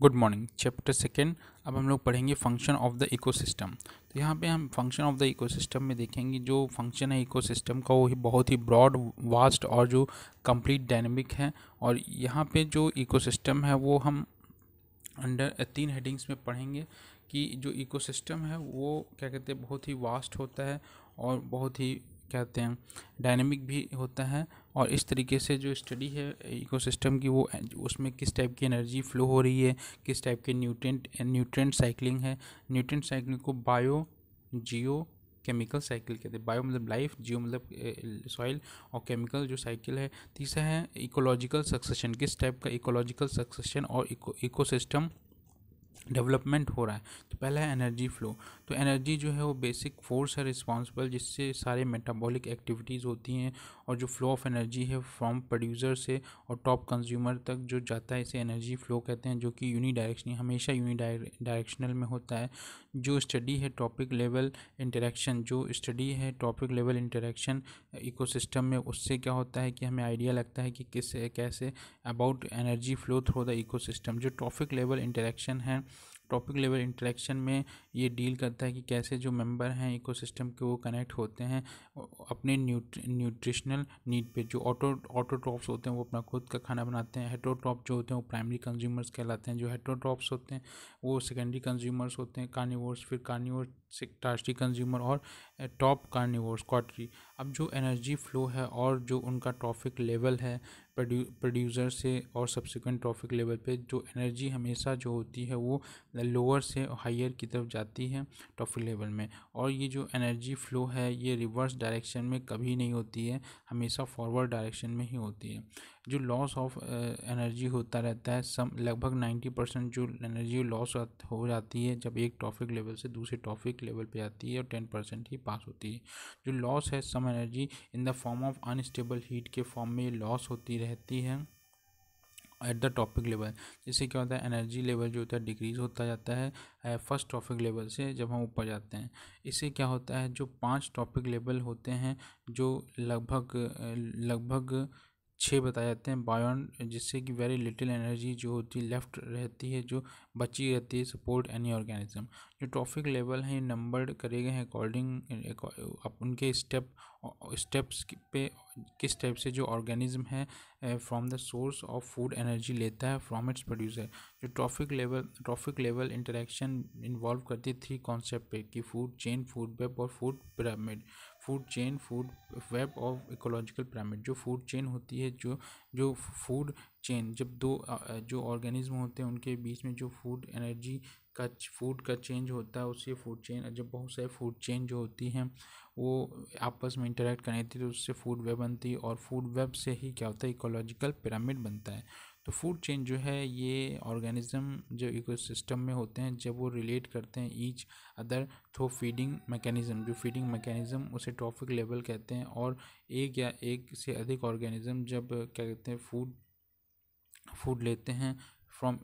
Good morning chapter second अब हम लोग पढ़ेंगे फ़ंक्शन ऑफ़ द इकोसिस्टम तो यहाँ पे हम फ़ंक्शन ऑफ़ द इकोसिस्टम में देखेंगे जो फ़ंक्शन है इकोसिस्टम का, वो ही बहुत ही ब्रॉड वास्ट और जो कंप्लीट डायनेमिक है। और यहाँ पे जो इकोसिस्टम है, वो हम अंडर तीन हेडिंग्स में पढ़ेंगे कि जो इकोसिस्टम है, वो क्या कहते हैं, बहुत ही वास्ट होता है और बहुत ही कहते हैं डायनेमिक भी होता है और इस तरीके से जो स्टडी है इकोसिस्टम की वो, उसमें किस टाइप की एनर्जी फ्लो हो रही है, किस टाइप के न्यूट्रेंट न्यूट्रेंट साइकिलिंग है। न्यूट्रेंट साइकिलिंग को बायो जियो केमिकल साइकिल कहते हैं। बायो मतलब लाइफ जियो मतलब सॉइल और केमिकल जो साइकिल है, तीसरा है इकोलॉजिकल सक्सेशन किस टाइप का इकोलॉजिकल सक्सेशन और इको इकोसिस्टम डेवलपमेंट हो रहा है तो पहला है एनर्जी फ्लो तो एनर्जी जो है वो बेसिक फोर्स है रिस्पॉन्सिबल जिससे सारे मेटाबॉलिक एक्टिविटीज़ होती हैं और जो फ्लो ऑफ़ एनर्जी है फ्रॉम प्रोड्यूसर से और टॉप कंज्यूमर तक जो जाता है, इसे एनर्जी फ्लो कहते हैं, जो कि यूनी हमेशा यूनी डायरेक्शनल में होता है। जो स्टडी है टॉपिक लेवल इंटरेक्शन जो स्टडी है टॉपिक लेवल इंटरेक्शन इकोसिस्टम में, उससे क्या होता है कि हमें आइडिया लगता है कि किस, कैसे about energy flow through the ecosystem जो टॉपिक लेवल इंटरेक्शन है टॉपिक लेवल इंटरेक्शन में ये डील करता है कि कैसे जो मेंबर हैं, इकोसिस्टम के वो कनेक्ट होते हैं अपने न्यूट्रिशनल नीड पे। जो ऑटो ऑटोट्रॉप्स होते हैं, वो अपना खुद का खाना बनाते हैं। हेट्रोट्रॉप जो होते हैं, वो प्राइमरी कंज्यूमर्स कहलाते हैं। जो हेट्रोट्रॉप्स होते हैं, वो सेकेंडरी कंज्यूमर्स होते हैं, कार्निवोर्स, फिर कार्निवोर टार्स्टी कंज्यूमर और टॉप कार्निवोर्स क्वाटरी अब जो एनर्जी फ्लो है और जो उनका ट्रॉफिक लेवल है प्रोड्यूसर से और सब्सिक्वेंट ट्रॉफिक लेवल पे, जो एनर्जी हमेशा जो होती है, वो लोअर से हायर की तरफ़ जाती है ट्रॉफिक लेवल में। और ये जो एनर्जी फ्लो है, ये रिवर्स डायरेक्शन में कभी नहीं होती है, हमेशा फॉरवर्ड डायरेक्शन में ही होती है। जो लॉस ऑफ़ एनर्जी होता रहता है, सम, लगभग नाइन्टी परसेंट जो एनर्जी लॉस हो जाती है, जब एक टॉपिक लेवल से दूसरे टॉपिक लेवल पे आती है, और टेन परसेंट ही पास होती है। जो लॉस है some energy in the form of unstable heat के फॉर्म में लॉस होती रहती है। एट द टॉपिक लेवल जिससे क्या होता है एनर्जी लेवल जो होता है डिक्रीज़ होता जाता है फ़र्स्ट टॉपिक लेवल से जब हम ऊपर जाते हैं। इससे क्या होता है, जो पाँच टॉपिक लेवल होते हैं, जो लगभग लगभग छः बताए जाते हैं बायोन, जिससे कि वेरी लिटिल एनर्जी जो होती है लेफ़्ट रहती है, जो बची रहती है सपोर्ट एनी ऑर्गेनिज्म जो ट्रॉफिक लेवल हैं नंबर्ड करे गए हैं अकॉर्डिंग उनके स्टेप स्टेप्स पे, किस टाइप से जो ऑर्गेनिज्म है from the source of food energy लेता है फ्रॉम इट्स प्रोड्यूसर जो trophic level trophic level interaction involve करती है थ्री कॉन्सेप्ट पे, कि फ़ूड चेन फ़ूड वेब और food pyramid food chain food web of ecological pyramid जो फ़ूड चेन होती है, जो जो फ़ूड चेन जब दो जो ऑर्गेनिज्म होते हैं, उनके बीच में जो फ़ूड एनर्जी का फ़ूड का चेंज होता है, उससे फ़ूड चेन जब बहुत सारे फ़ूड चेन जो होती हैं, वो आपस में इंटरेक्ट करनी थी तो उससे फ़ूड वेब बनती है और फ़ूड वेब से ही क्या होता है इकोलॉजिकल पिरामिड बनता है। तो फ़ूड चेन जो है, ये ऑर्गेनिज्म जो इकोसिस्टम में होते हैं, जब वो रिलेट करते हैं each other through feeding mechanism जो फीडिंग मैकेनिज़्म उसे ट्रॉफिक लेवल कहते हैं और एक या एक से अधिक ऑर्गेनिज्म जब, क्या कहते हैं फ़ूड फ़ूड लेते हैं फ्रॉम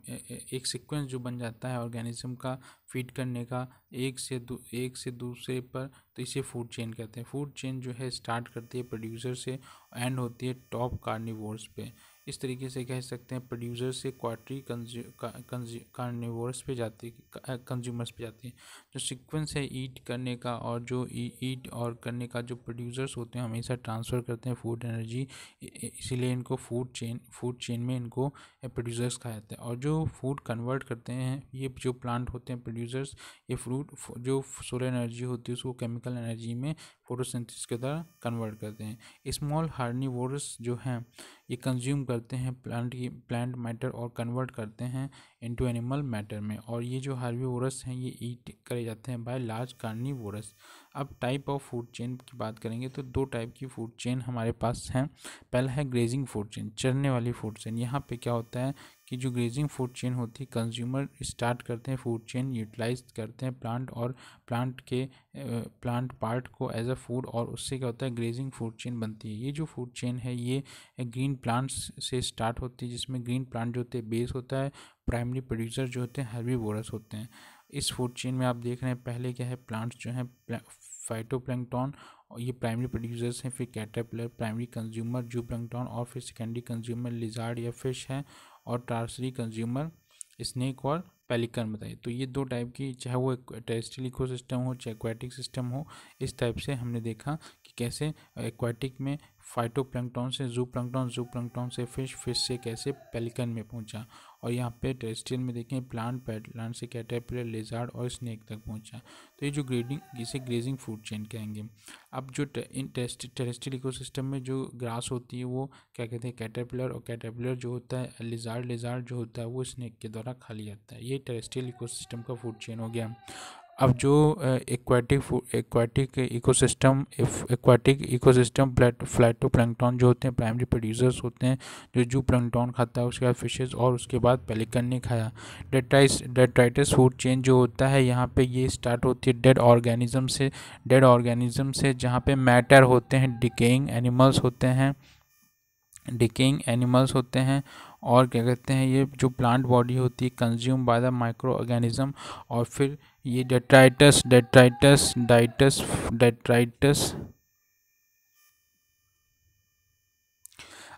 एक सीक्वेंस जो बन जाता है ऑर्गेनिज्म का फ़ीड करने का, एक से दू, एक से दूसरे पर तो इसे फ़ूड चेन कहते हैं। फ़ूड चेन जो है स्टार्ट करती है प्रोड्यूसर से एंड होती है टॉप कार्निवोर्स पे। इस तरीके से कह सकते हैं प्रोड्यूसर से क्वार्टरी कार्निवोर्स पे जाती कंज्यूमर्स पे जाते हैं। जो सीक्वेंस है ईट करने का और जो ईट और करने का जो प्रोड्यूसर्स होते हैं, हमेशा ट्रांसफ़र करते हैं फ़ूड एनर्जी इसीलिए इनको फ़ूड चेन फ़ूड चेन में इनको प्रोड्यूसर्स कहा जाता है। और जो फ़ूड कन्वर्ट करते हैं, ये जो प्लांट होते हैं प्रोड्यूसर्स ये फ्रूट जो सोलर एनर्जी होती है, उसको केमिकल एनर्जी में फोटोसिंथेसिस के द्वारा कन्वर्ट करते हैं। स्मॉल हार्नीवोरस जो हैं, ये कंज्यूम करते हैं प्लांट की प्लांट मैटर और कन्वर्ट करते हैं इनटू एनिमल मैटर में। और ये जो हार्वी हैं, ये ईट करे जाते हैं बाय लार्ज कार्निवोरस अब टाइप ऑफ़ फ़ूड चेन की बात करेंगे तो दो टाइप की फ़ूड चेन हमारे पास हैं। पहला है ग्रेजिंग फ़ूड चेन चरने वाली फ़ूड चेन यहाँ पे क्या होता है कि जो ग्रेजिंग फ़ूड चेन होती है कंज्यूमर स्टार्ट करते हैं फ़ूड चेन यूटिलाइज करते हैं प्लांट और प्लांट के प्लांट पार्ट को एज अ फ़ूड और उससे क्या होता है ग्रेजिंग फ़ूड चेन बनती है। ये जो फ़ूड चेन है, ये ग्रीन प्लांट्स से स्टार्ट होती है, जिसमें ग्रीन प्लांट जो होते हैं बेस होता है प्राइमरी प्रोड्यूसर जो होते हैं हर्बीवोरस होते हैं। इस फ़ूड चेन में आप देख रहे हैं, पहले क्या है प्लांट्स जो हैं फाइटोप्लैंक्टन और ये प्राइमरी प्रोड्यूसर्स हैं, फिर caterpillar primary consumer zooplankton और फिर सेकेंडरी कंज्यूमर लिजार्ड या फ़िश है, और टार्सरी कंज्यूमर स्नेक और पेलिकन बताइए। तो ये दो टाइप की, चाहे वो टेरेस्ट्रियल इकोसिस्टम हो, चाहे एक्वाटिक सिस्टम हो, इस टाइप से हमने देखा कि कैसे एक्वाटिक में फाइटोप्लैंक्टन से जू प्लैंक्टन जू प्लैंक्टन से फ़िश फ़िश से कैसे पेलिकन में पहुँचा। और यहाँ पे टेरेस्ट्रियल में देखें प्लांट प्लांट से कैटरपिलर लेजार्ड और स्नैक तक पहुँचा। तो ये जो ग्रेडिंग इसे ग्रेजिंग फ़ूड चेन कहेंगे। अब जो इन टेरेस्ट्रियल इकोसिस्टम में जो ग्रास होती है, वो क्या कहते हैं कैटेपिलर और कैटेपिलर जो होता है लेजार्ड लेजार्ड जो होता है, वो स्नेक के द्वारा खा लिया जाता है। ये टेरेस्ट्रियल इकोसिस्टम का फ़ूड चेन हो गया। अब जो aquatic aquatic ecosystem aquatic ecosystem phytoplankton जो होते हैं प्राइमरी प्रोड्यूसर्स होते हैं, जो जू प्लैंकटन खाता है, उसके बाद फिशेस और उसके बाद पेलिकन ने खाया। डेट्राइस डेट्राइटस फ़ूड चेन जो होता है, यहाँ पे ये स्टार्ट होती है डेड ऑर्गेनिज्म से। डेड ऑर्गेनिज्म से जहाँ पे मैटर होते हैं डिकेइंग एनिमल्स होते हैं डिकेइंग एनिमल्स होते हैं और क्या कहते हैं, ये जो प्लांट बॉडी होती है consume by the microorganism और फिर ये डेट्राइटस डेट्राइटस डाइटस डेट्राइटस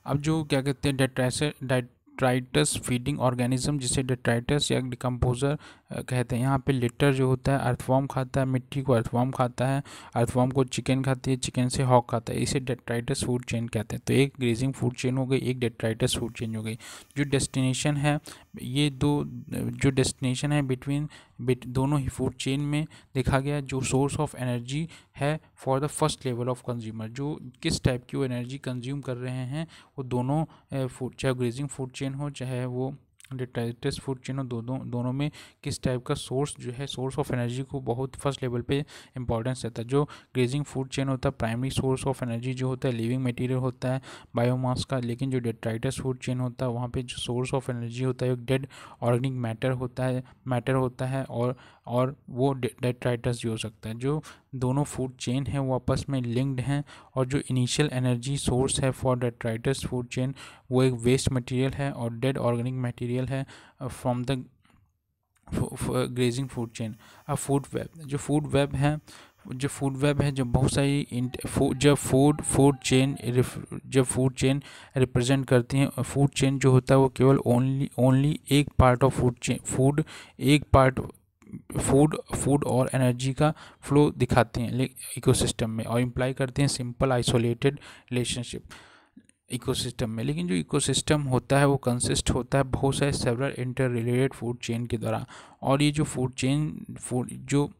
अब जो क्या कहते हैं डेट्राइस डेट्राइटस फीडिंग ऑर्गेनिज्म जिसे डेट्राइटस या डिकम्पोजर कहते हैं। यहाँ पे लिटर जो होता है, अर्थवॉर्म खाता है, मिट्टी को अर्थवॉर्म खाता है, अर्थवॉर्म को चिकन खाती है, चिकन से हॉक खाता है। इसे डेट्राइटस फ़ूड चेन कहते हैं। तो एक ग्रेजिंग फ़ूड चेन हो गई, एक डेट्राइटस फ़ूड चेन हो गई। जो डेस्टिनेशन है, ये दो, जो डेस्टिनेशन है बिटवीन दोनों ही फ़ूड चेन में देखा गया, जो सोर्स ऑफ़ एनर्जी है for the first level of consumer. जो किस टाइप की वो एनर्जी कंज्यूम कर रहे हैं, वो दोनों फ़ूड, चाहे ग्रेजिंग फ़ूड चेन हो, चाहे वो डेटाइटिस फ़ूड चेन दोनों दोनों में किस टाइप का सोर्स जो है सोर्स ऑफ़ एनर्जी को बहुत फ़र्स्ट लेवल पे इंपॉर्टेंस रहता है। जो ग्रेजिंग फ़ूड चेन होता है प्राइमरी सोर्स ऑफ़ एनर्जी जो होता है लिविंग मटेरियल होता है बायोमास का, लेकिन जो डेट्राइटस फ़ूड चेन होता है, वहाँ पर जो सोर्स ऑफ़ एनर्जी होता है डेड ऑर्गेनिक मैटर होता है मैटर होता है और और वो डेट्राइटस भी हो सकता है। जो दोनों फ़ूड चेन है, वो आपस में लिंक्ड हैं और जो इनिशियल एनर्जी सोर्स है फॉर डेट्राइटस फ़ूड चेन वो एक वेस्ट मटेरियल है और डेड ऑर्गेनिक मटेरियल है from the grazing food chain अब फ़ूड वेब जो फ़ूड वेब है, जो फ़ूड वेब है, जो बहुत सारी जब फ़ूड फ़ूड चेन जब फ़ूड चेन रिप्रेजेंट करती हैं फ़ूड चेन जो होता है, वो केवल ओनली ओनली एक part of food chain food एक पार्ट फ़ूड फ़ूड और एनर्जी का फ्लो दिखाते हैं इकोसिस्टम में और इम्प्लाई करते हैं सिंपल आइसोलेटेड रिलेशनशिप इकोसिस्टम में। लेकिन जो इकोसिस्टम होता है, वो कंसिस्ट होता है बहुत सारे several interrelated food chain के द्वारा। और ये जो फ़ूड चेन फ़ूड जो,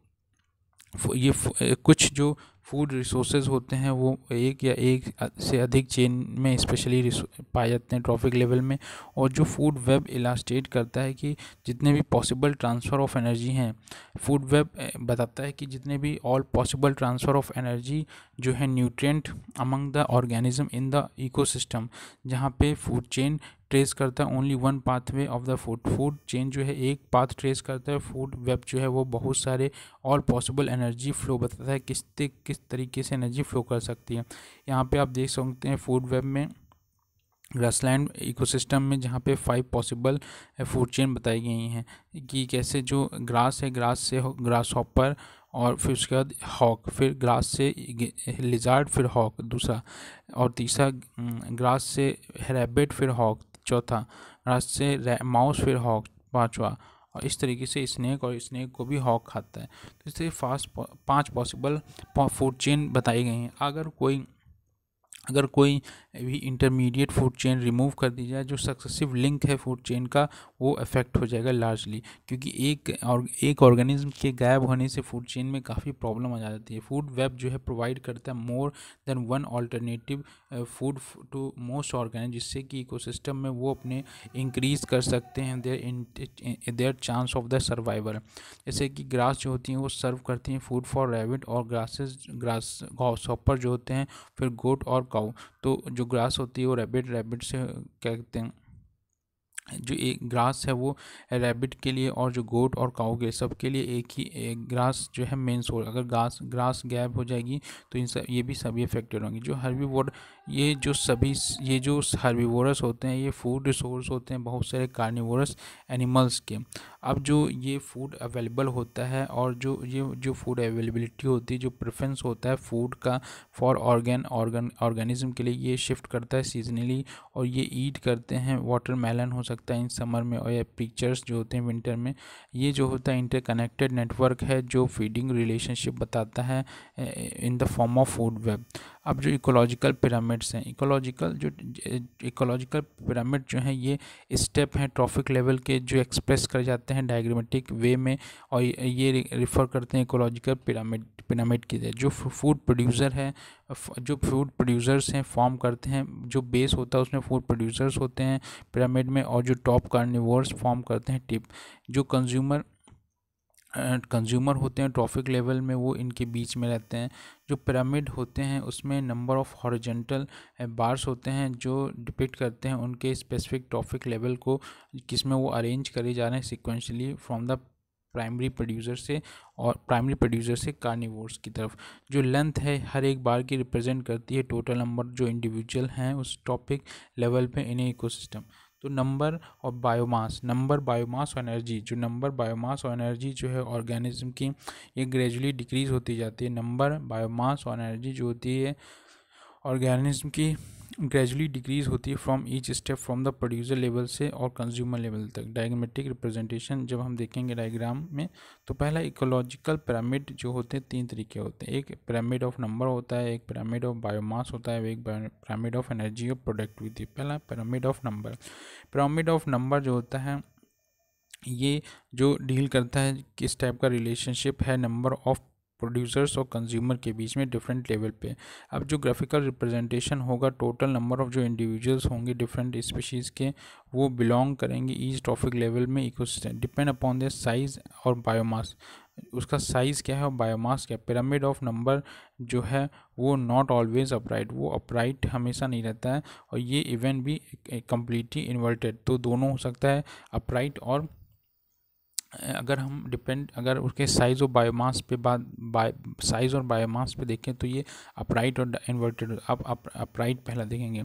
ये कुछ जो फ़ूड रिसोर्सेज होते हैं, वो एक या एक से अधिक चेन में स्पेशली पाए जाते हैं ट्रॉफिक लेवल में। और जो फ़ूड वेब इलास्टेट करता है कि जितने भी पॉसिबल ट्रांसफ़र ऑफ़ एनर्जी हैं फ़ूड वेब बताता है कि जितने भी all possible transfer of energy जो है nutrient among the organism in the ecosystem जहाँ पे फ़ूड चेन ट्रेस करता है only one pathway of the food food chain जो है, एक पाथ ट्रेस करता है फ़ूड वेब जो है, वो बहुत सारे ऑल पॉसिबल एनर्जी फ्लो बताता है, किस किस तरीके से एनर्जी फ्लो कर सकती है। यहाँ पे आप देख सकते हैं फ़ूड वेब में ग्रासलैंड इकोसिस्टम में जहाँ पे फाइव पॉसिबल फ़ूड चेन बताई गई हैं, कि कैसे जो ग्रास है ग्रास से ग्रास हॉपर और फिर उसके बाद हॉक फिर ग्रास से लिजार्ड फिर हॉक दूसरा और तीसरा ग्रास से रैबिट फिर हॉक चौथा रास्ते माउस फिर हॉक, पाँचवा और इस तरीके से स्नैक और स्नैक को भी हॉक खाता है। तो इससे फास्ट पाँच पॉसिबल फ़ूड चेन बताई गई हैं। अगर कोई अगर कोई भी इंटरमीडिएट फ़ूड चेन रिमूव कर दी जाए, जो सक्सेसिव लिंक है फ़ूड चेन का, वो अफेक्ट हो जाएगा लार्जली क्योंकि एक और, एक ऑर्गेनिज्म के गायब होने से फ़ूड चेन में काफ़ी प्रॉब्लम आ जाती है। फ़ूड वेब जो है प्रोवाइड करता है more than one alternative food to most organism जिससे कि इकोसिस्टम में वो अपने इंक्रीज कर सकते हैं their their chance of the survival जैसे कि ग्रास जो होती हैं, वो सर्व करती हैं फ़ूड फॉर रेबिट और ग्रासेस ग्रास सॉपर जो होते हैं, फिर गोट और काउ तो जो ग्रास होती है वो रैबिट रैबिट से कहते हैं जो एक ग्रास है वो रैबिट के लिए और जो गोट और काऊ के सब के लिए एक ही, एक ग्रास जो है मेन सोर्स अगर ग्रास ग्रास गैप हो जाएगी तो इन सब, ये भी सभी अफेक्टेड होंगे। जो हर्बीवोर ये जो सभी, ये जो हर्बीवोरस होते हैं, ये फ़ूड रिसोर्स होते हैं, बहुत सारे कार्निवोरस एनिमल्स के। अब जो ये फ़ूड अवेलेबल होता है और जो, ये जो फ़ूड अवेलेबिलिटी होती है, जो प्रेफरेंस होता है फ़ूड का फॉर ऑर्गेन ऑर्गन ऑर्गेनिज्म के लिए, ये शिफ्ट करता है सीजनली और ये ईट करते हैं। वाटरमेलन हो सकता होता है इन समर में और ये पिक्चर्स जो होते हैं विंटर में, ये जो होता है इंटरकनेक्टेड नेटवर्क है जो फीडिंग रिलेशनशिप बताता है in the form of food web अब जो इकोलॉजिकल पिरामिड्स हैं, इकोलॉजिकल जो इकोलॉजिकल पिरामिड जो हैं, ये स्टेप हैं ट्रॉफिक लेवल के जो एक्सप्रेस कर जाते हैं डायग्रामेटिक वे में और ये रिफ़र करते हैं इकोलॉजिकल पिरामिड पिरामिड की जो फ़ूड प्रोड्यूसर है जो फ़ूड प्रोड्यूसर्स हैं, फॉर्म करते हैं, जो बेस होता है उसमें फ़ूड प्रोड्यूसर्स होते हैं पिरामिड में और जो टॉप कार्निवर्स फॉर्म करते हैं टिप, जो कंज्यूमर कंज्यूमर होते हैं ट्रॉफिक लेवल में वो इनके बीच में रहते हैं। जो पिरामिड होते हैं, उसमें नंबर ऑफ़ हॉरिजेंटल बार्स होते हैं जो डिपिक्ट करते हैं उनके स्पेसिफिक ट्रॉफिक लेवल को, किसमें वो अरेंज करे जा रहे हैं sequentially from the primary producer से और प्राइमरी प्रोड्यूसर से कार्निवोर्स की तरफ़। जो लेंथ है, हर एक बार की रिप्रेजेंट करती है टोटल नंबर जो इंडिविजुअल हैं उस टॉपिक लेवल पे इन्हें इकोसिस्टम तो number of biomass number biomass और एनर्जी जो नंबर बायोमास और एनर्जी जो है ऑर्गेनिज्म की, ये ग्रेजुअली डिक्रीज होती जाती है। नंबर बायोमास और एनर्जी जो होती है ऑर्गेनिज्म की ग्रेजुअली डिक्रीज होती है from each step from the producer level से और कंज्यूमर लेवल तक। डायग्मेटिक रिप्रेजेंटेशन जब हम देखेंगे डायग्राम में तो पहला इकोलॉजिकल पिरामिड जो होते हैं, तीन तरीके होते हैं। एक पिरामिड ऑफ़ नंबर होता है, एक पिरामिड ऑफ़ बायोमास होता है, एक पिरामिड ऑफ़ एनर्जी और प्रोडक्टिविटी पहला pyramid of number pyramid of number जो होता है, ये जो डील करता है, किस टाइप का रिलेशनशिप है नंबर ऑफ़ प्रोड्यूसर्स और कंज्यूमर के बीच में डिफरेंट लेवल पे अब जो ग्राफिकल रिप्रेजेंटेशन होगा टोटल नंबर ऑफ़ जो इंडिविजुअल्स होंगे डिफरेंट स्पीशीज़ के, वो बिलोंग करेंगे ईच ट्रॉफिक लेवल में ecosystem depend upon the size और बायोमास उसका साइज़ क्या है और बायोमास क्या पिरामिड ऑफ़ नंबर जो है, वो नॉट ऑलवेज अपराइट वो अपराइट हमेशा नहीं रहता है और ये इवेंट भी कम्प्लीटली इन्वर्टेड तो दोनों हो सकता है अपराइट और अगर हम डिपेंड अगर उसके साइज़ और बायोमास पे बात बाय साइज़ और बायोमास पे देखें तो ये अपराइट और इन्वर्टेड आप अपराइट पहला देखेंगे।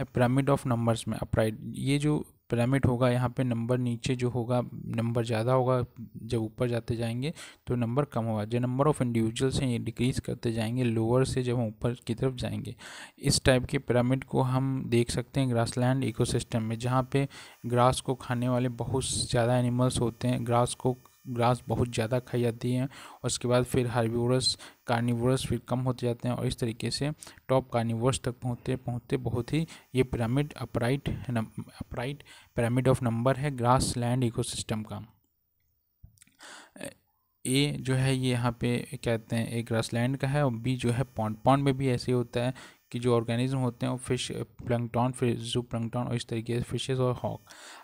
पिरामिड ऑफ़ नंबर्स में अपराइट ये जो पिरामिड होगा, यहाँ पे नंबर नीचे जो होगा, नंबर ज़्यादा होगा, जब ऊपर जाते जाएँगे तो नंबर कम होगा। जो नंबर ऑफ़ इंडिविजुअल्स हैं, ये डिक्रीज़ करते जाएँगे, लोअर से जब हम ऊपर की तरफ़ जाएँगे। इस टाइप के पिरामिड को हम देख सकते हैं ग्रासलैंड इकोसिस्टम में, जहाँ पे ग्रास को खाने वाले बहुत ज़्यादा एनिमल्स होते हैं। ग्रास को ग्रास बहुत ज़्यादा खाई जाती हैं और उसके बाद फिर हार्बिवरस कार्निवरस फिर कम होते जाते हैं और इस तरीके से टॉप कार्निवरस तक पहुँचते पहुँचते बहुत ही ये pyramid upright upright pyramid of number है ग्रास लैंड इकोसिस्टम का। ए जो है ये यहाँ पे कहते हैं एक ग्रासलैंड का है और बी जो है पॉन्ड पॉन्ड में भी ऐसे होता है कि जो ऑर्गेनिज्म होते हैं वो फ़िश, प्लंगटॉन फिर जो प्लंगटॉन और इस तरीके से फिशेस और हॉक।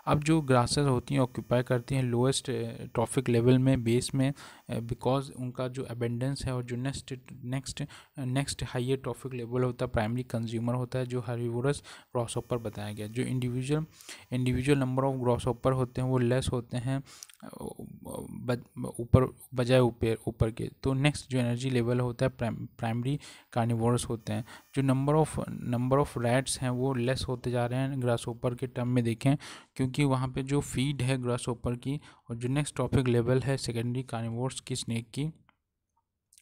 अब जो ग्रासेस होती हैं ऑक्यूपाई करती हैं लोएस्ट ट्रॉफिक लेवल में बेस में बिकॉज़ उनका जो अबेंडेंस है और जो next next next higher trophic level होता है प्राइमरी कंज्यूमर होता है, जो हरीवोरस ग्रॉस बताया गया जो individual individual number of grass होते हैं, वो लेस होते हैं ऊपर, बजाय ऊपर ऊपर के। तो नेक्स्ट जो एनर्जी लेवल होता है प्राइमरी कार्निवोरस होते हैं। जो number of number of rats हैं, वो लेस होते जा रहे हैं ग्रास ओपर के टर्म में देखें, क्योंकि वहाँ पे जो फ़ीड है ग्रास ओपर की, और जो नेक्स्ट टॉपिक लेवल है सेकेंडरी कार्निवोर्स की स्नेक की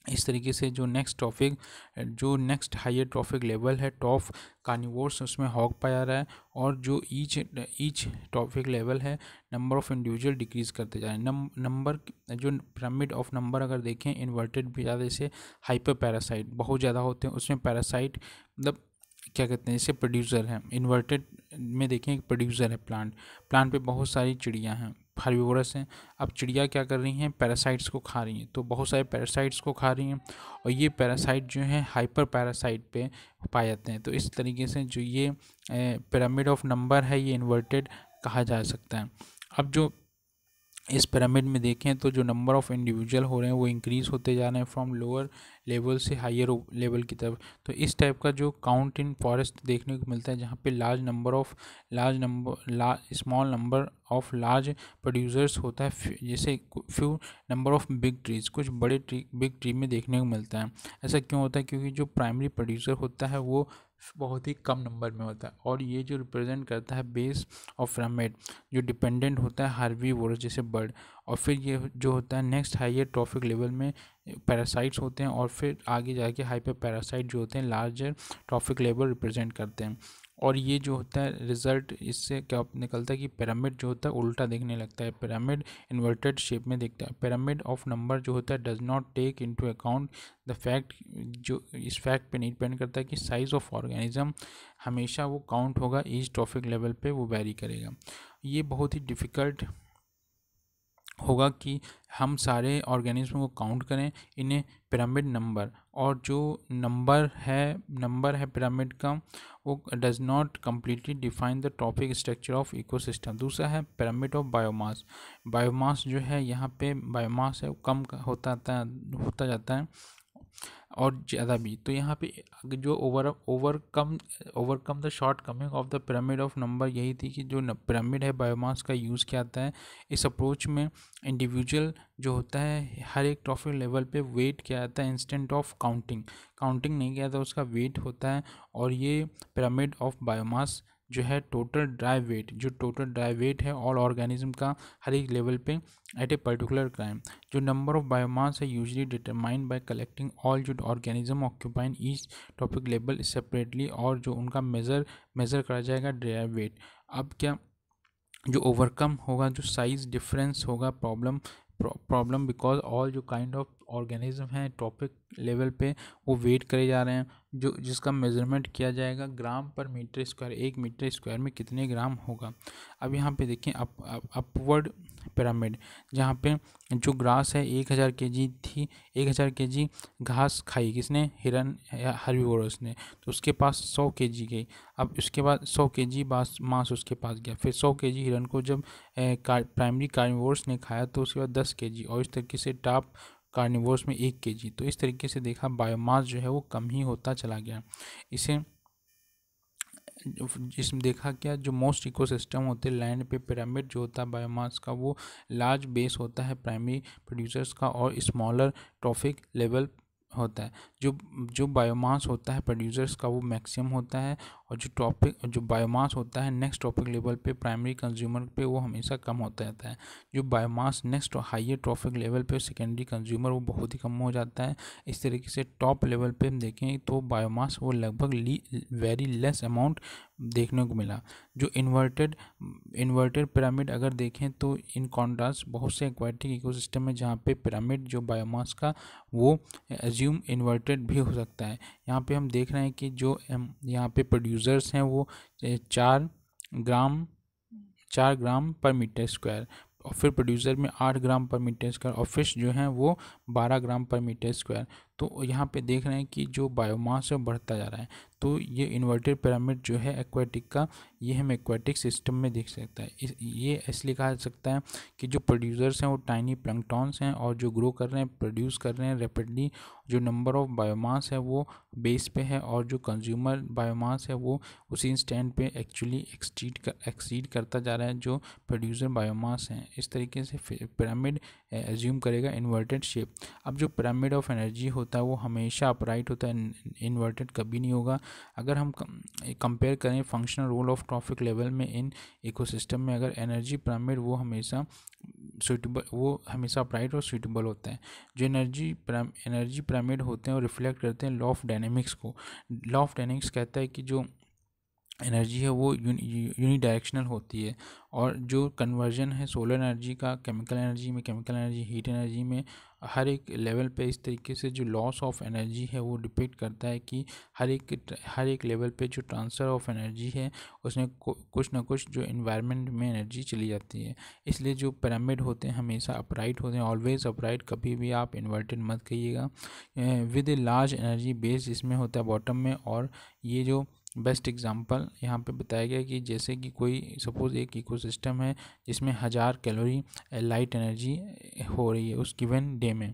इस तरीके से जो नेक्स्ट टॉपिक जो नेक्स्ट हायर ट्रॉफिक लेवल है टॉप कार्निवोर्स उसमें हॉक पाया रहा है और जो ईच ईच टॉपिक लेवल है नंबर ऑफ़ इंडिविजुअल डिक्रीज़ करते जा रहे हैं। नंबर जो पिरामिड ऑफ़ नंबर अगर देखें इन्वर्टेड भी ज़्यादा जैसे हाइपर पैरासाइट बहुत ज़्यादा होते हैं। उसमें पैरासाइट मतलब क्या कहते हैं जैसे प्रोड्यूसर है। इन्वर्टेड में देखें, एक प्रोड्यूसर है प्लांट प्लांट पे बहुत सारी चिड़ियाँ हैं। हार्बिवोरस हैं। अब चिड़िया क्या कर रही हैं? पैरासाइट्स को खा रही हैं। तो बहुत सारे पैरासाइट्स को खा रही हैं और ये पैरासाइट जो हैं हाइपर पैरासाइट पे पाए जाते हैं। तो इस तरीके से जो ये पिरामिड ऑफ़ नंबर है, ये इन्वर्टेड कहा जा सकता है। अब जो इस पिरामिड में देखें तो जो नंबर ऑफ़ इंडिविजुअल हो रहे हैं, वो इंक्रीज़ होते जा रहे हैं फ्रॉम लोअर लेवल से हायर लेवल की तरफ़। तो इस टाइप का जो काउंट इन फॉरेस्ट देखने को मिलता है, जहाँ पे large number of large number small number of large producers होता है जैसे few number of big trees कुछ बड़े ट्री बिग ट्री में देखने को मिलता है। ऐसा क्यों होता है? क्योंकि जो प्राइमरी प्रोड्यूसर होता है, वो बहुत ही कम नंबर में होता है। और ये जो रिप्रेजेंट करता है बेस ऑफ़ फ्रामेट जो डिपेंडेंट होता है हार्वी वर्स जैसे बर्ड, और फिर ये जो होता है नेक्स्ट हाइयर ट्रॉफिक लेवल में पैरासाइट्स होते हैं और फिर आगे जाके हाइपर पैरासाइट जो होते हैं लार्जर ट्रॉफिक लेवल रिप्रेजेंट करते हैं। और ये जो होता है रिज़ल्ट, इससे क्या निकलता है कि पिरामिड जो होता है उल्टा देखने लगता है। पिरामिड इन्वर्टेड शेप में देखता है। पिरामिड ऑफ़ नंबर जो होता है does not take into account the fact जो, इस फैक्ट पे नहीं डिपेंड करता है कि साइज़ ऑफ़ ऑर्गेनिज्म हमेशा वो काउंट होगा ईच ट्रॉफिक लेवल पे वो वेरी करेगा। ये बहुत ही डिफ़िकल्ट होगा कि हम सारे ऑर्गेनिज्म को काउंट करें इन्हें पिरामिड नंबर और जो नंबर है नंबर है पिरामिड का, वो does not completely define the trophic structure of ecosystem दूसरा है पिरामिड ऑफ़ बायोमास बायोमास जो है, यहाँ पे बायोमास है, वो कम होता होता जाता है। और ज़्यादा भी। तो यहाँ पे जो over overcome overcome the shortcoming of the pyramid of number यही थी कि जो पिरामिड है बायोमास का यूज़ किया जाता है, इस अप्रोच में इंडिविजुअल जो होता है, हर एक ट्रॉफी लेवल पे वेट किया जाता है इंस्टेंट ऑफ़ काउंटिंग काउंटिंग नहीं किया जाता उसका वेट होता है और ये पिरामिड ऑफ़ बायोमास जो है टोटल ड्राई वेट जो टोटल ड्राई वेट है ऑल ऑर्गेनिज्म का हर एक लेवल पे एट ए पर्टिकुलर क्राइम जो नंबर ऑफ़ बायोमास है usually determined by collecting all जो organism occupying each trophic level separately और जो उनका मेज़र मेज़र करा जाएगा ड्राई वेट अब क्या जो ओवरकम होगा, जो साइज़ डिफरेंस होगा प्रॉब्लम प्रॉब्लम बिकॉज़ ऑल जो काइंड ऑफ़ ऑर्गेनिज्म हैं टॉपिक लेवल पे वो वेट करे जा रहे हैं जो जिसका मेज़रमेंट किया जाएगा ग्राम पर मीटर स्क्वायर एक मीटर स्क्वायर में कितने ग्राम होगा। अब यहाँ पे देखें अप, अप अपवर्ड पिरामिड जहाँ पे जो ग्रास है एक हज़ार के जी थी एक हज़ार के जी घास खाई किसने? हिरन हर्बीवोरस ने। तो उसके पास सौ के जी गई। अब उसके बाद सौ के जी मांस उसके पास गया। फिर सौ के जी हिरन को जब प्राइमरी कार्निवोर्स ने खाया तो उसके बाद दस के जी और इस तरीके से टॉप कार्निवोर्स में एक के तो इस तरीके से देखा बायोमास जो है वो कम ही होता चला गया। इसे जिसमें देखा गया जो मोस्ट इकोसिस्टम होते हैं लैंड पे पिरामिड जो होता है बायोमास का, वो लार्ज बेस होता है प्राइमरी प्रोड्यूसर्स का और स्मॉलर ट्रॉफिक लेवल होता है। जो जो बायोमास होता है प्रोड्यूसर्स का वो मैक्सिमम होता है और जो टॉपिक जो बायोमास होता है नेक्स्ट टॉपिक लेवल पे प्राइमरी कंज्यूमर पे वो हमेशा कम होता रहता है। जो biomass next higher trophic level पे सेकेंडरी कंज्यूमर वो बहुत ही कम हो जाता है। इस तरीके से टॉप लेवल पे हम देखें तो बायोमास वो लगभग वेरी लेस अमाउंट देखने को मिला। जो इन्वर्टेड इन्वर्टेड पिरामिड अगर देखें तो इन कॉन्ट्रास्ट बहुत से एक्वाटिक इकोसिस्टम में जहाँ पे पिरामिड जो बायोमास का वो एज्यूम इन्वर्टेड भी हो सकता है। यहाँ पे हम देख रहे हैं कि जो यहाँ पे प्रोड्यूसर्स हैं वो चार ग्राम चार ग्राम पर मीटर स्क्वायर और फिर प्रोड्यूसर में आठ ग्राम पर मीटर स्क्वायर और फ़िश जो हैं वो बारह ग्राम पर मीटर स्क्वायर तो यहाँ पे देख रहे हैं कि जो बायोमास है बढ़ता जा रहा है। तो ये इन्वर्टेड पिरामिड जो है एक्वाटिक का, ये हम एक्वाटिक सिस्टम में देख सकता है। इस, ये इसलिए कहा जा सकता है कि जो प्रोड्यूसर्स हैं, वो टाइनी प्लंगटॉन्स हैं और जो ग्रो कर रहे हैं प्रोड्यूस कर रहे हैं रेपिडली जो नंबर ऑफ़ बायोमास है, वो बेस पे है और जो कंज्यूमर बायोमास है, वो उसी स्टैंड पे एक्चुअली एक्सटीड कर एक्सीड करता जा रहा है जो प्रोड्यूसर बायोमास हैं। इस तरीके से पिरामिड एज्यूम करेगा इन्वर्टेड शेप अब जो पिरामिड ऑफ़ एनर्जी होता है, वो हमेशा अपराइट होता है इन्वर्टेड कभी नहीं होगा। अगर हम कंपेयर करें functional role of trophic level में इन इकोसिस्टम में, अगर एनर्जी पिरामिड वो हमेशा सुटेबल वो हमेशा अपराइट और सुटेबल होता है। जो एनर्जी एनर्जी पिरामिड होते हैं और रिफ्लेक्ट करते हैं लॉ ऑफ़ डायनेमिक्स को। लॉ ऑफ़ डायनेमिक्स कहता है कि जो एनर्जी है, वो यूनी डायरेक्शनल होती है और जो कन्वर्जन है सोलर एनर्जी का केमिकल एनर्जी में केमिकल एनर्जी हीट एनर्जी में हर एक लेवल पे इस तरीके से जो लॉस ऑफ़ एनर्जी है, वो डिपेक्ट करता है कि हर एक हर एक लेवल पे जो ट्रांसफ़र ऑफ़ एनर्जी है उसमें कुछ ना कुछ जो इन्वायरमेंट में एनर्जी चली जाती है। इसलिए जो पिरामिड होते हैं, हमेशा अपराइट होते हैं ऑलवेज अपराइट कभी भी आप इन्वर्टेड मत कहिएगा। With a large energy base इसमें होता है बॉटम में और ये जो बेस्ट एग्जांपल यहाँ पे बताया गया कि जैसे कि कोई, सपोज़ एक इकोसिस्टम है जिसमें हज़ार कैलोरी लाइट एनर्जी हो रही है उस गिवन डे में।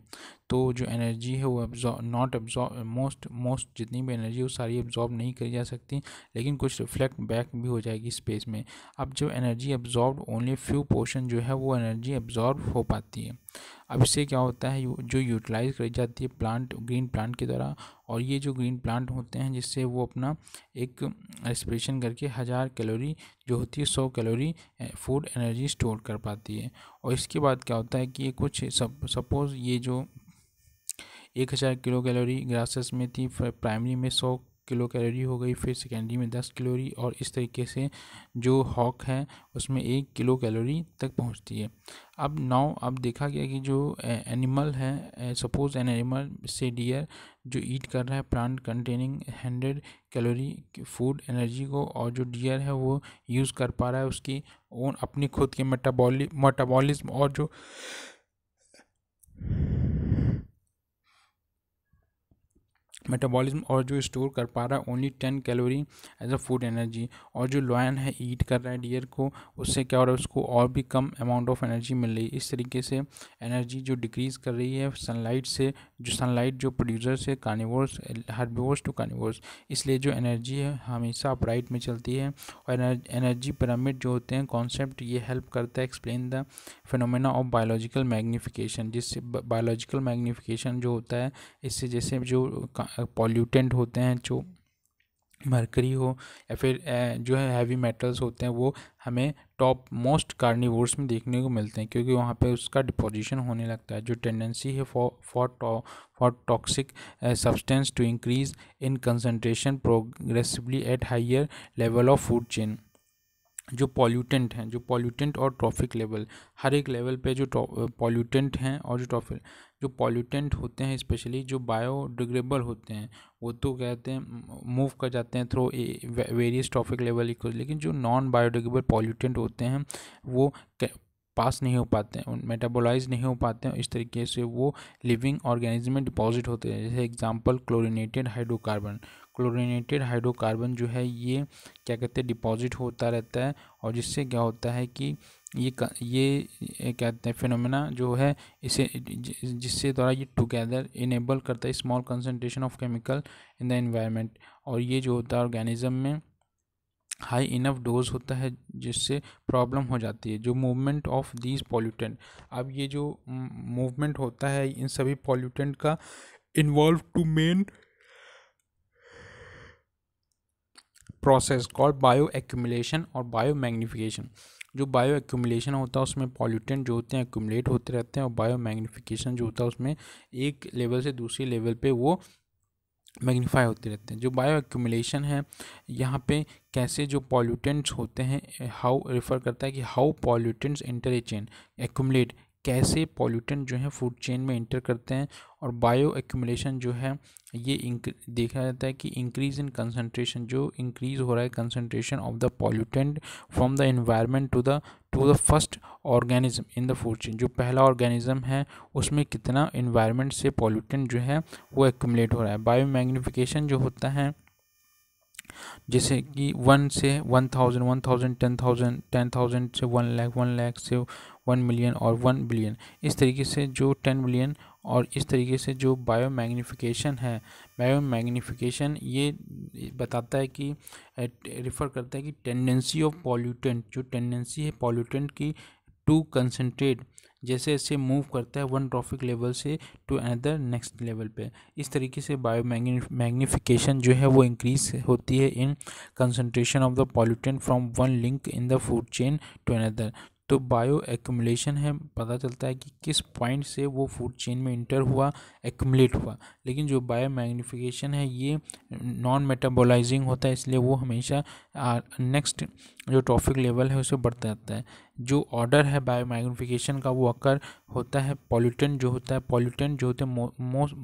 तो जो एनर्जी है वो नॉट एब्जॉर्ब मोस्ट मोस्ट जितनी भी एनर्जी वो सारी एब्जॉर्ब नहीं करी जा सकती, लेकिन कुछ रिफ्लेक्ट बैक भी हो जाएगी स्पेस में। अब जो energy absorb only few portion जो है वो एनर्जी एब्जॉर्ब हो पाती है। अब इससे क्या होता है जो यूटिलाइज करी जाती है प्लांट ग्रीन प्लांट के द्वारा और ये जो ग्रीन प्लांट होते हैं जिससे वो अपना एक रेस्पिरेशन करके हज़ार कैलोरी जो होती है, सौ कैलोरी फ़ूड एनर्जी स्टोर कर पाती है। और इसके बाद क्या होता है कि ये कुछ सपोज़ ये जो एक हज़ार किलो कैलोरी ग्रासेस में थी प्राइमरी में सौ किलो कैलोरी हो गई, फिर सेकेंडरी में दस कैलोरी और इस तरीके से जो हॉक है उसमें एक किलो कैलोरी तक पहुँचती है। अब नाउ अब देखा गया कि जो एनिमल है सपोज़ एन एनिमल से डियर जो ईट कर रहा है, plant containing hundred calorie food energy को और जो डियर है वो यूज़ कर पा रहा है उसकी ओन अपनी खुद के मेटाबॉली, मेटाबॉलिज्म और जो मेटाबॉलिज्म और जो स्टोर कर पा रहा है only ten calorie as a food energy और जो लॉयन है ईट कर रहा है डियर को, उससे क्या हो रहा है, उसको और भी कम अमाउंट ऑफ़ एनर्जी मिल रही है। इस तरीके से एनर्जी जो डिक्रीज़ कर रही है सनलाइट से, जो सनलाइट जो प्रोड्यूसर है कार्निवोर्स हार्बिवोर्स टू कार्निवोर्स इसलिए जो एनर्जी है हमेशा अपराइट में चलती है और एनर्जी पिरामिड जो होते हैं कॉन्सेप्ट ये हेल्प करता है explain the phenomena of biological magnification जिससे बायोलॉजिकल मैग्नीफिकेशन जो होता है, इससे जैसे जो पॉल्यूटेंट होते हैं, जो मरकरी हो, या फिर जो है हैवी मेटल्स होते हैं, वो हमें टॉप मोस्ट कार्निवोर्स में देखने को मिलते हैं, क्योंकि वहाँ पे उसका डिपोजिशन होने लगता है, जो टेंडेंसी है for for for toxic substance to increase in concentration progressively at higher level of food chain जो पॉल्यूटेंट हैं, जो पॉल्यूटेंट और ट्रॉफिक लेवल हर एक लेवल पे जो पॉल्यूटेंट हैं और जो ट्रॉफिक जो पॉल्यूटेंट होते हैं स्पेशली जो बायोडिग्रेबल होते हैं, वो तो कहते हैं मूव कर जाते हैं through various trophic level equal लेकिन जो नॉन बायोडिग्रेबल पॉल्यूटेंट होते हैं, वो पास नहीं हो पाते हैं मेटाबोलाइज नहीं हो पाते हैं, इस तरीके से वो लिविंग ऑर्गेनिज्म में डिपॉजिट होते हैं। जैसे example chlorinated hydrocarbon chlorinated hydrocarbon जो है, ये क्या कहते हैं डिपॉजिट होता रहता है, और जिससे क्या होता है कि ये ये कहते हैं फिनोमेना जो है, इसे जिससे द्वारा ये टुगेदर इनेबल करता है small concentration of chemical in the environment और ये जो होता है ऑर्गेनिज्म में हाई इनफ डोज होता है, जिससे प्रॉब्लम हो जाती है, जो मूवमेंट ऑफ़ दीज पॉल्यूटेंट अब ये जो मूवमेंट होता है, इन सभी पॉल्यूटेंट का involve two main process called bioaccumulation और बायो मैग्निफिकेशन जो बायो एक्यूमुलेशन होता है, उसमें पॉल्यूटेंट जो होते हैं एक्यूमुलेट होते रहते हैं और बायो मैग्निफिकेशन जो होता है, उसमें एक लेवल से दूसरे लेवल पे वो मैग्नीफाई होते रहते हैं। जो बायो एक्यूमुलेशन है, यहाँ पे कैसे जो पॉल्यूटेंट्स होते हैं हाउ रेफर करता है कि how pollutants enter a chain accumulate कैसे पॉल्यूटेंट जो है फ़ूड चेन में इंटर करते हैं और बायो एक्यूमुलेशन जो है ये देखा जाता है कि इंक्रीज इन कंसनट्रेशन जो इंक्रीज हो रहा है concentration of the pollutant from the environment to the to the first organism in the food chain जो पहला ऑर्गेनिज्म है, उसमें कितना इन्वायरमेंट से पॉल्यूटेंट जो है, वो एक्यूमुलेट हो रहा है। बायो मैग्निफिकेशन जो होता है, जैसे कि वन से one thousand one thousand ten thousand ten thousand से वन लैख वन लैख से वन मिलियन और वन बिलियन। इस तरीके से जो टेन बिलियन और इस तरीके से जो बायो मैग्नीफिकेशन है बायो मैग्नीफिकेशन ये बताता है कि रिफ़र करता है कि टेंडेंसी ऑफ़ पॉल्यूटेंट जो टेंडेंसी है पॉल्यूटेंट की टू कंसनट्रेट जैसे ऐसे मूव करता है वन ट्रॉफिक लेवल से टू अनदर नेक्स्ट लेवल पे। इस तरीके से बायो मैग्नीफिकेशन जो है वो इंक्रीज होती है in concentration of the pollutant from one link in the food chain to another तो बायो एक्यूमलेशन है, पता चलता है कि किस पॉइंट से वो फ़ूड चेन में इंटर हुआ एक्यूमलेट हुआ। लेकिन जो बायो मैग्नीफिकेशन है, ये नॉन मेटाबोलाइजिंग होता है, इसलिए वो हमेशा नेक्स्ट जो ट्रॉफिक लेवल है, उसे बढ़ता जाता है। जो ऑर्डर है बायो मैग्नीफिकेशन का, वो अकर होता है पॉल्यूटेंट जो होता है। पॉल्यूटेंट जो होते हैं मोस्ट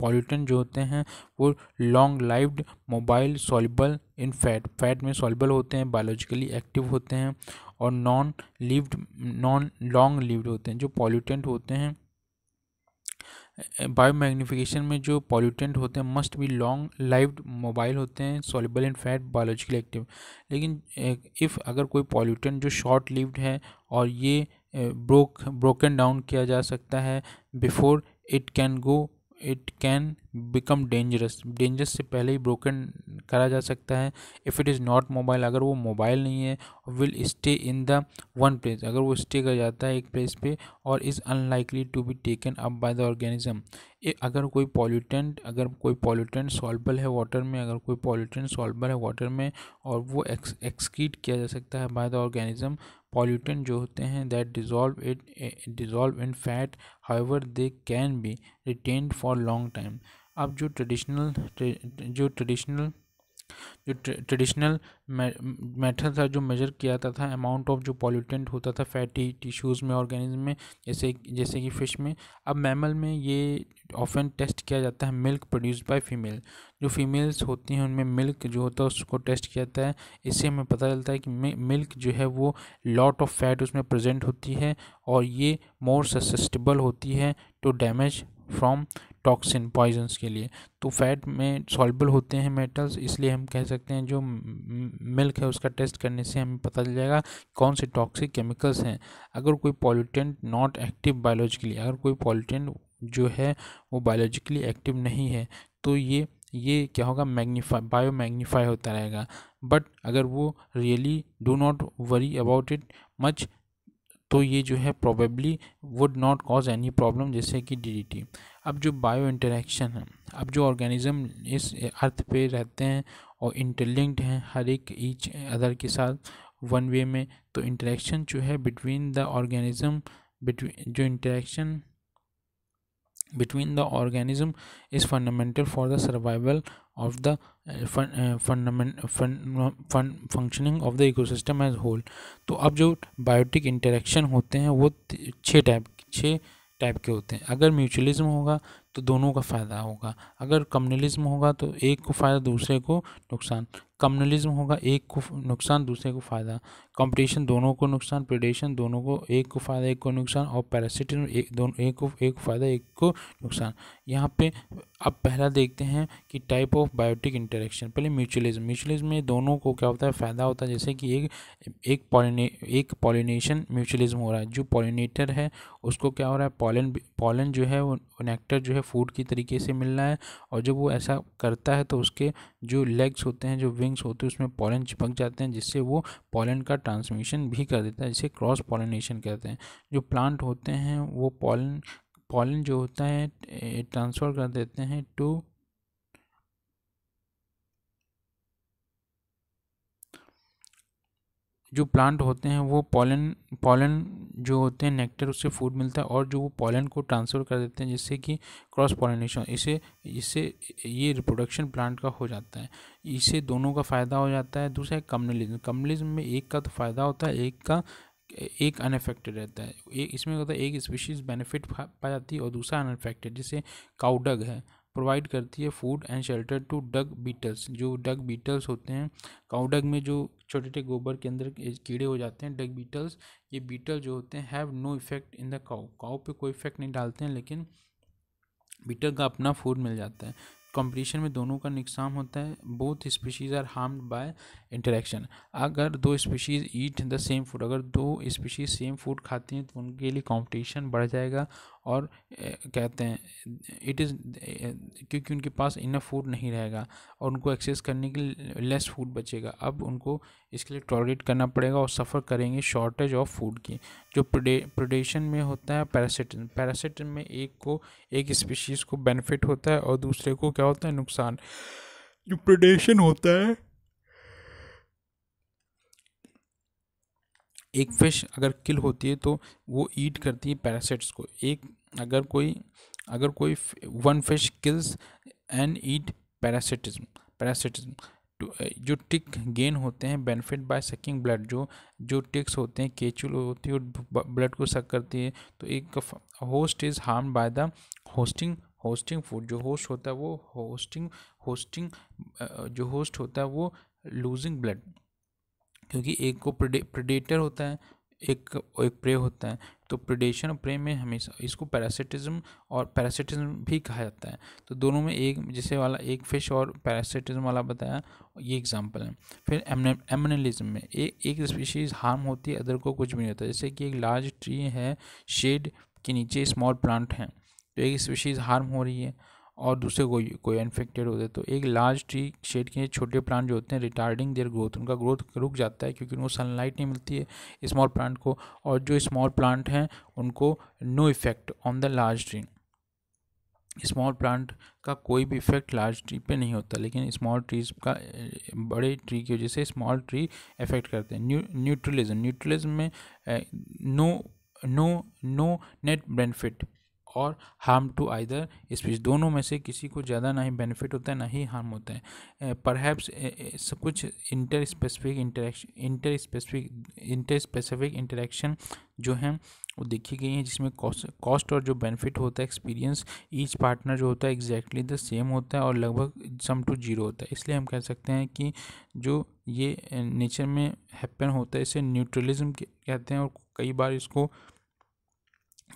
पॉल्यूटेंट जो होते हैं, वो long lived mobile soluble in fat fat में सॉलिबल होते हैं बायोलॉजिकली एक्टिव होते हैं, और non lived non long lived होते हैं। जो पॉल्यूटेंट होते हैं बायो मैग्निफिकेशन में जो पॉल्यूटेंट होते हैं must be long lived mobile होते हैं soluble in fat biological active लेकिन इफ़ अगर कोई पॉल्यूटेंट जो शॉर्ट लिव्ड है और ये ब्रोक ब्रोकन डाउन किया जा सकता है before it can go it can become dangerous dangerous से पहले ही ब्रोकन करा जा सकता है। If it is not mobile अगर वो मोबाइल नहीं है will stay in the one place अगर वो स्टे कर जाता है एक प्लेस पे और is unlikely to be taken up by the organism अगर कोई पॉल्यूटेंट अगर कोई पॉल्यूटेंट सॉल्बल है वाटर में, अगर कोई पॉल्यूटेंट सॉल्बल है वाटर में और वो एक्स एक्सक्रीट किया जा सकता है बाय द ऑर्गेनिज्म पॉल्यूटेंट जो होते हैं that dissolve it dissolve in fat however they can be retained for long time अब जो ट्रेडिशनल जो ट्रेडिशनल जो ट्रेडिशनल मेथड था जो मेजर किया जाता था अमाउंट ऑफ़ जो पॉल्यूटेंट होता था फैटी टिश्यूज़ में ऑर्गेनिज्म में, जैसे जैसे कि फ़िश में, अब मैमल में ये ऑफन टेस्ट किया जाता है मिल्क प्रोड्यूस बाय फीमेल जो फीमेल्स होती हैं, उनमें मिल्क जो होता है, उसको टेस्ट किया जाता है। इससे हमें पता चलता है कि मिल्क जो है, वो लॉट ऑफ़ फैट उसमें प्रेजेंट होती है और ये मोर ससेस्टेबल होती है to damage from toxin poisons के लिए। तो फैट में सॉल्बल होते हैं मेटल्स इसलिए हम कह सकते हैं जो मिल्क है, उसका टेस्ट करने से हमें पता चल जाएगा कौन से टॉक्सिक केमिकल्स हैं। अगर कोई पॉल्यूटेंट नॉट एक्टिव बायोलॉजिकली अगर कोई पॉल्यूटेंट जो है, वो बायोलॉजिकली एक्टिव नहीं है तो ये ये क्या होगा? मैग्नीफाई बायो मैग्नीफाई होता रहेगा। बट अगर वो really do not worry about it much तो ये जो है probably would not cause any problem जैसे कि डीडीटी अब जो बायो इंटरेक्शन है, अब जो ऑर्गेनिज़म इस अर्थ पे रहते हैं और इंटरलिंक्ड हैं हर एक ईच अदर के साथ वन वे में तो इंटरेक्शन जो है बिटवीन द ऑर्गेनिज़म बिटवीन जो interaction between the organism is fundamental for the survival of the uh, fun, uh, fundament fun, fun, functioning of the ecosystem as whole. तो अब जो बायोटिक इंटरेक्शन होते हैं वो छः टाइप छः टाइप के होते हैं। अगर म्यूचुअलिज्म होगा तो दोनों का फ़ायदा होगा। अगर कम्युनलिज्म होगा तो एक को फ़ायदा दूसरे को नुकसान। कम्युनलिज्म होगा, एक को नुकसान, दूसरे को फ़ायदा। कंपटीशन दोनों को नुकसान प्रेडेशन दोनों को, एक को फ़ायदा, एक को नुकसान, और पैरासिटिज्म एक, दोनों, एक को, एक फ़ायदा, एक को नुकसान। यहाँ पे अब पहला देखते हैं कि टाइप ऑफ़ बायोटिक इंटरेक्शन पहले म्यूचुअलिज्म म्यूचुअलिज्म में दोनों को क्या होता है, फ़ायदा होता है, जैसे कि एक एक पॉलिने एक पॉलिनेशन म्यूचुअलिज्म हो रहा है। जो पॉलिनेटर है, उसको क्या हो रहा है पॉलन पॉलन जो है, वो नेक्टर जो है फ़ूड की तरीके से मिल रहा है, और जब वो ऐसा करता है तो उसके जो लेग्स होते हैं, जो विंग्स होते हैं, उसमें पॉलन चिपक जाते हैं, जिससे वो पॉलन का ट्रांसमिशन भी कर देता है, जिसे क्रॉस पॉलिनेशन कहते हैं। जो प्लांट होते हैं, वो पॉलन पॉलन जो होता है ट्रांसफ़र कर देते हैं टू जो प्लांट होते हैं, वो पॉलन पॉलन जो होते हैं नेक्टर उससे फ़ूड मिलता है और जो वो पॉलन को ट्रांसफ़र कर देते हैं जिससे कि क्रॉस पॉलिनेशन इसे इससे ये रिप्रोडक्शन प्लांट का हो जाता है। इससे दोनों का फ़ायदा हो जाता है, दूसरा है कम्युनलिज्म कम्युनलिज्म में एक का तो फ़ायदा होता है, एक का, एक अनफेक्टेड रहता है। एक इसमें होता है, एक स्पीशीज़ बेनिफिट पा जाती है और दूसरा अनफेक्टेड जैसे काउडग है। प्रोवाइड करती है food and shelter to dung beetles जो डग बीटल्स होते हैं काउडग में जो छोटे छोटे गोबर के अंदर कीड़े हो जाते हैं, डग बीटल्स। ये बीटल जो होते हैं have no effect in the cow cow पे कोई इफ़ेक्ट नहीं डालते हैं, लेकिन बीटल का अपना फ़ूड मिल जाता है। कंपटीशन में दोनों का नुकसान होता है। Both species are harmed by interaction अगर दो species eat the same food अगर दो स्पीशीज़ सेम फ़ूड खाती हैं तो उनके लिए कंपटीशन बढ़ जाएगा। और कहते हैं इट इज़ क्योंकि उनके पास इनफ फ़ूड नहीं रहेगा और उनको एक्सेस करने के लिए लेस फ़ूड बचेगा। अब उनको इसके लिए टॉलरेट करना पड़ेगा और सफ़र करेंगे शॉर्टेज ऑफ़ फ़ूड की, जो प्रोडे प्रोडेशन में होता है पैरासिटिज्म पैरासिटिज्म में एक को, एक स्पीशीज़ को बेनिफिट होता है और दूसरे को क्या होता है? नुकसान। जो प्रोडेशन होता है एक फ़िश अगर किल होती है तो वो ईट करती है पैरासिट्स को। एक अगर कोई अगर कोई one fish kills and eat parasitism parasitism जो टिक गेन होते हैं बेनिफिट बाय सकिंग ब्लड जो जो टिक्स होते हैं, केचुल होती है और ब्लड को सक करती है तो एक host is harm by the hosting hosting food जो होस्ट होता है वो होस्टिंग होस्टिंग जो होस्ट होता है वो लूजिंग ब्लड क्योंकि एक को प्रेडेटर होता है, एक एक प्रे होता है तो प्रेडेशन और प्रे में हमेशा इसको पैरासिटिज्म और पैरासिटिज्म भी कहा जाता है। तो दोनों में एक, जैसे वाला एक फ़िश और पैरासिटिज्म वाला बताया, ये एग्जांपल है। फिर एमनलिज्म में एक एक स्पीशीज़ हार्म होती है अदर को कुछ भी नहीं होता। जैसे कि एक लार्ज ट्री है शेड के नीचे स्मॉल प्लांट हैं तो एक स्पीशीज़ हार्म हो रही है और दूसरे कोई कोई इन्फेक्टेड होते तो एक लार्ज ट्री शेड के छोटे प्लांट जो होते हैं रिटार्डिंग देयर ग्रोथ उनका ग्रोथ रुक जाता है क्योंकि उनको सनलाइट नहीं मिलती है स्मॉल प्लांट को और जो स्मॉल प्लांट हैं, उनको no effect on the large tree small plant का कोई भी इफ़ेक्ट लार्ज ट्री पे नहीं होता, लेकिन स्मॉल ट्रीज का, बड़े ट्री की वजह से स्मॉल ट्री इफ़ेक्ट करते हैं। न्यू न्यूट्रलिज्म न्यूट्रलिज्म में no no no net benefit और हार्म टू आइदर स्पीच दोनों में से किसी को ज़्यादा ना ही बेनिफिट होता है, ना ही हार्म होता है। परहैप्स कुछ interspecific interaction interspecific interspecific interaction जो हैं, वो देखी गई हैं, जिसमें कॉस्ट कॉस्ट और जो बेनिफिट होता है एक्सपीरियंस ईच पार्टनर जो होता है एग्जैक्टली द सेम होता है और लगभग सम टू ज़ीरो होता है। इसलिए हम कह सकते हैं कि जो ये नेचर में हैपन होता है, इसे न्यूट्रलिज्म कहते हैं और कई बार इसको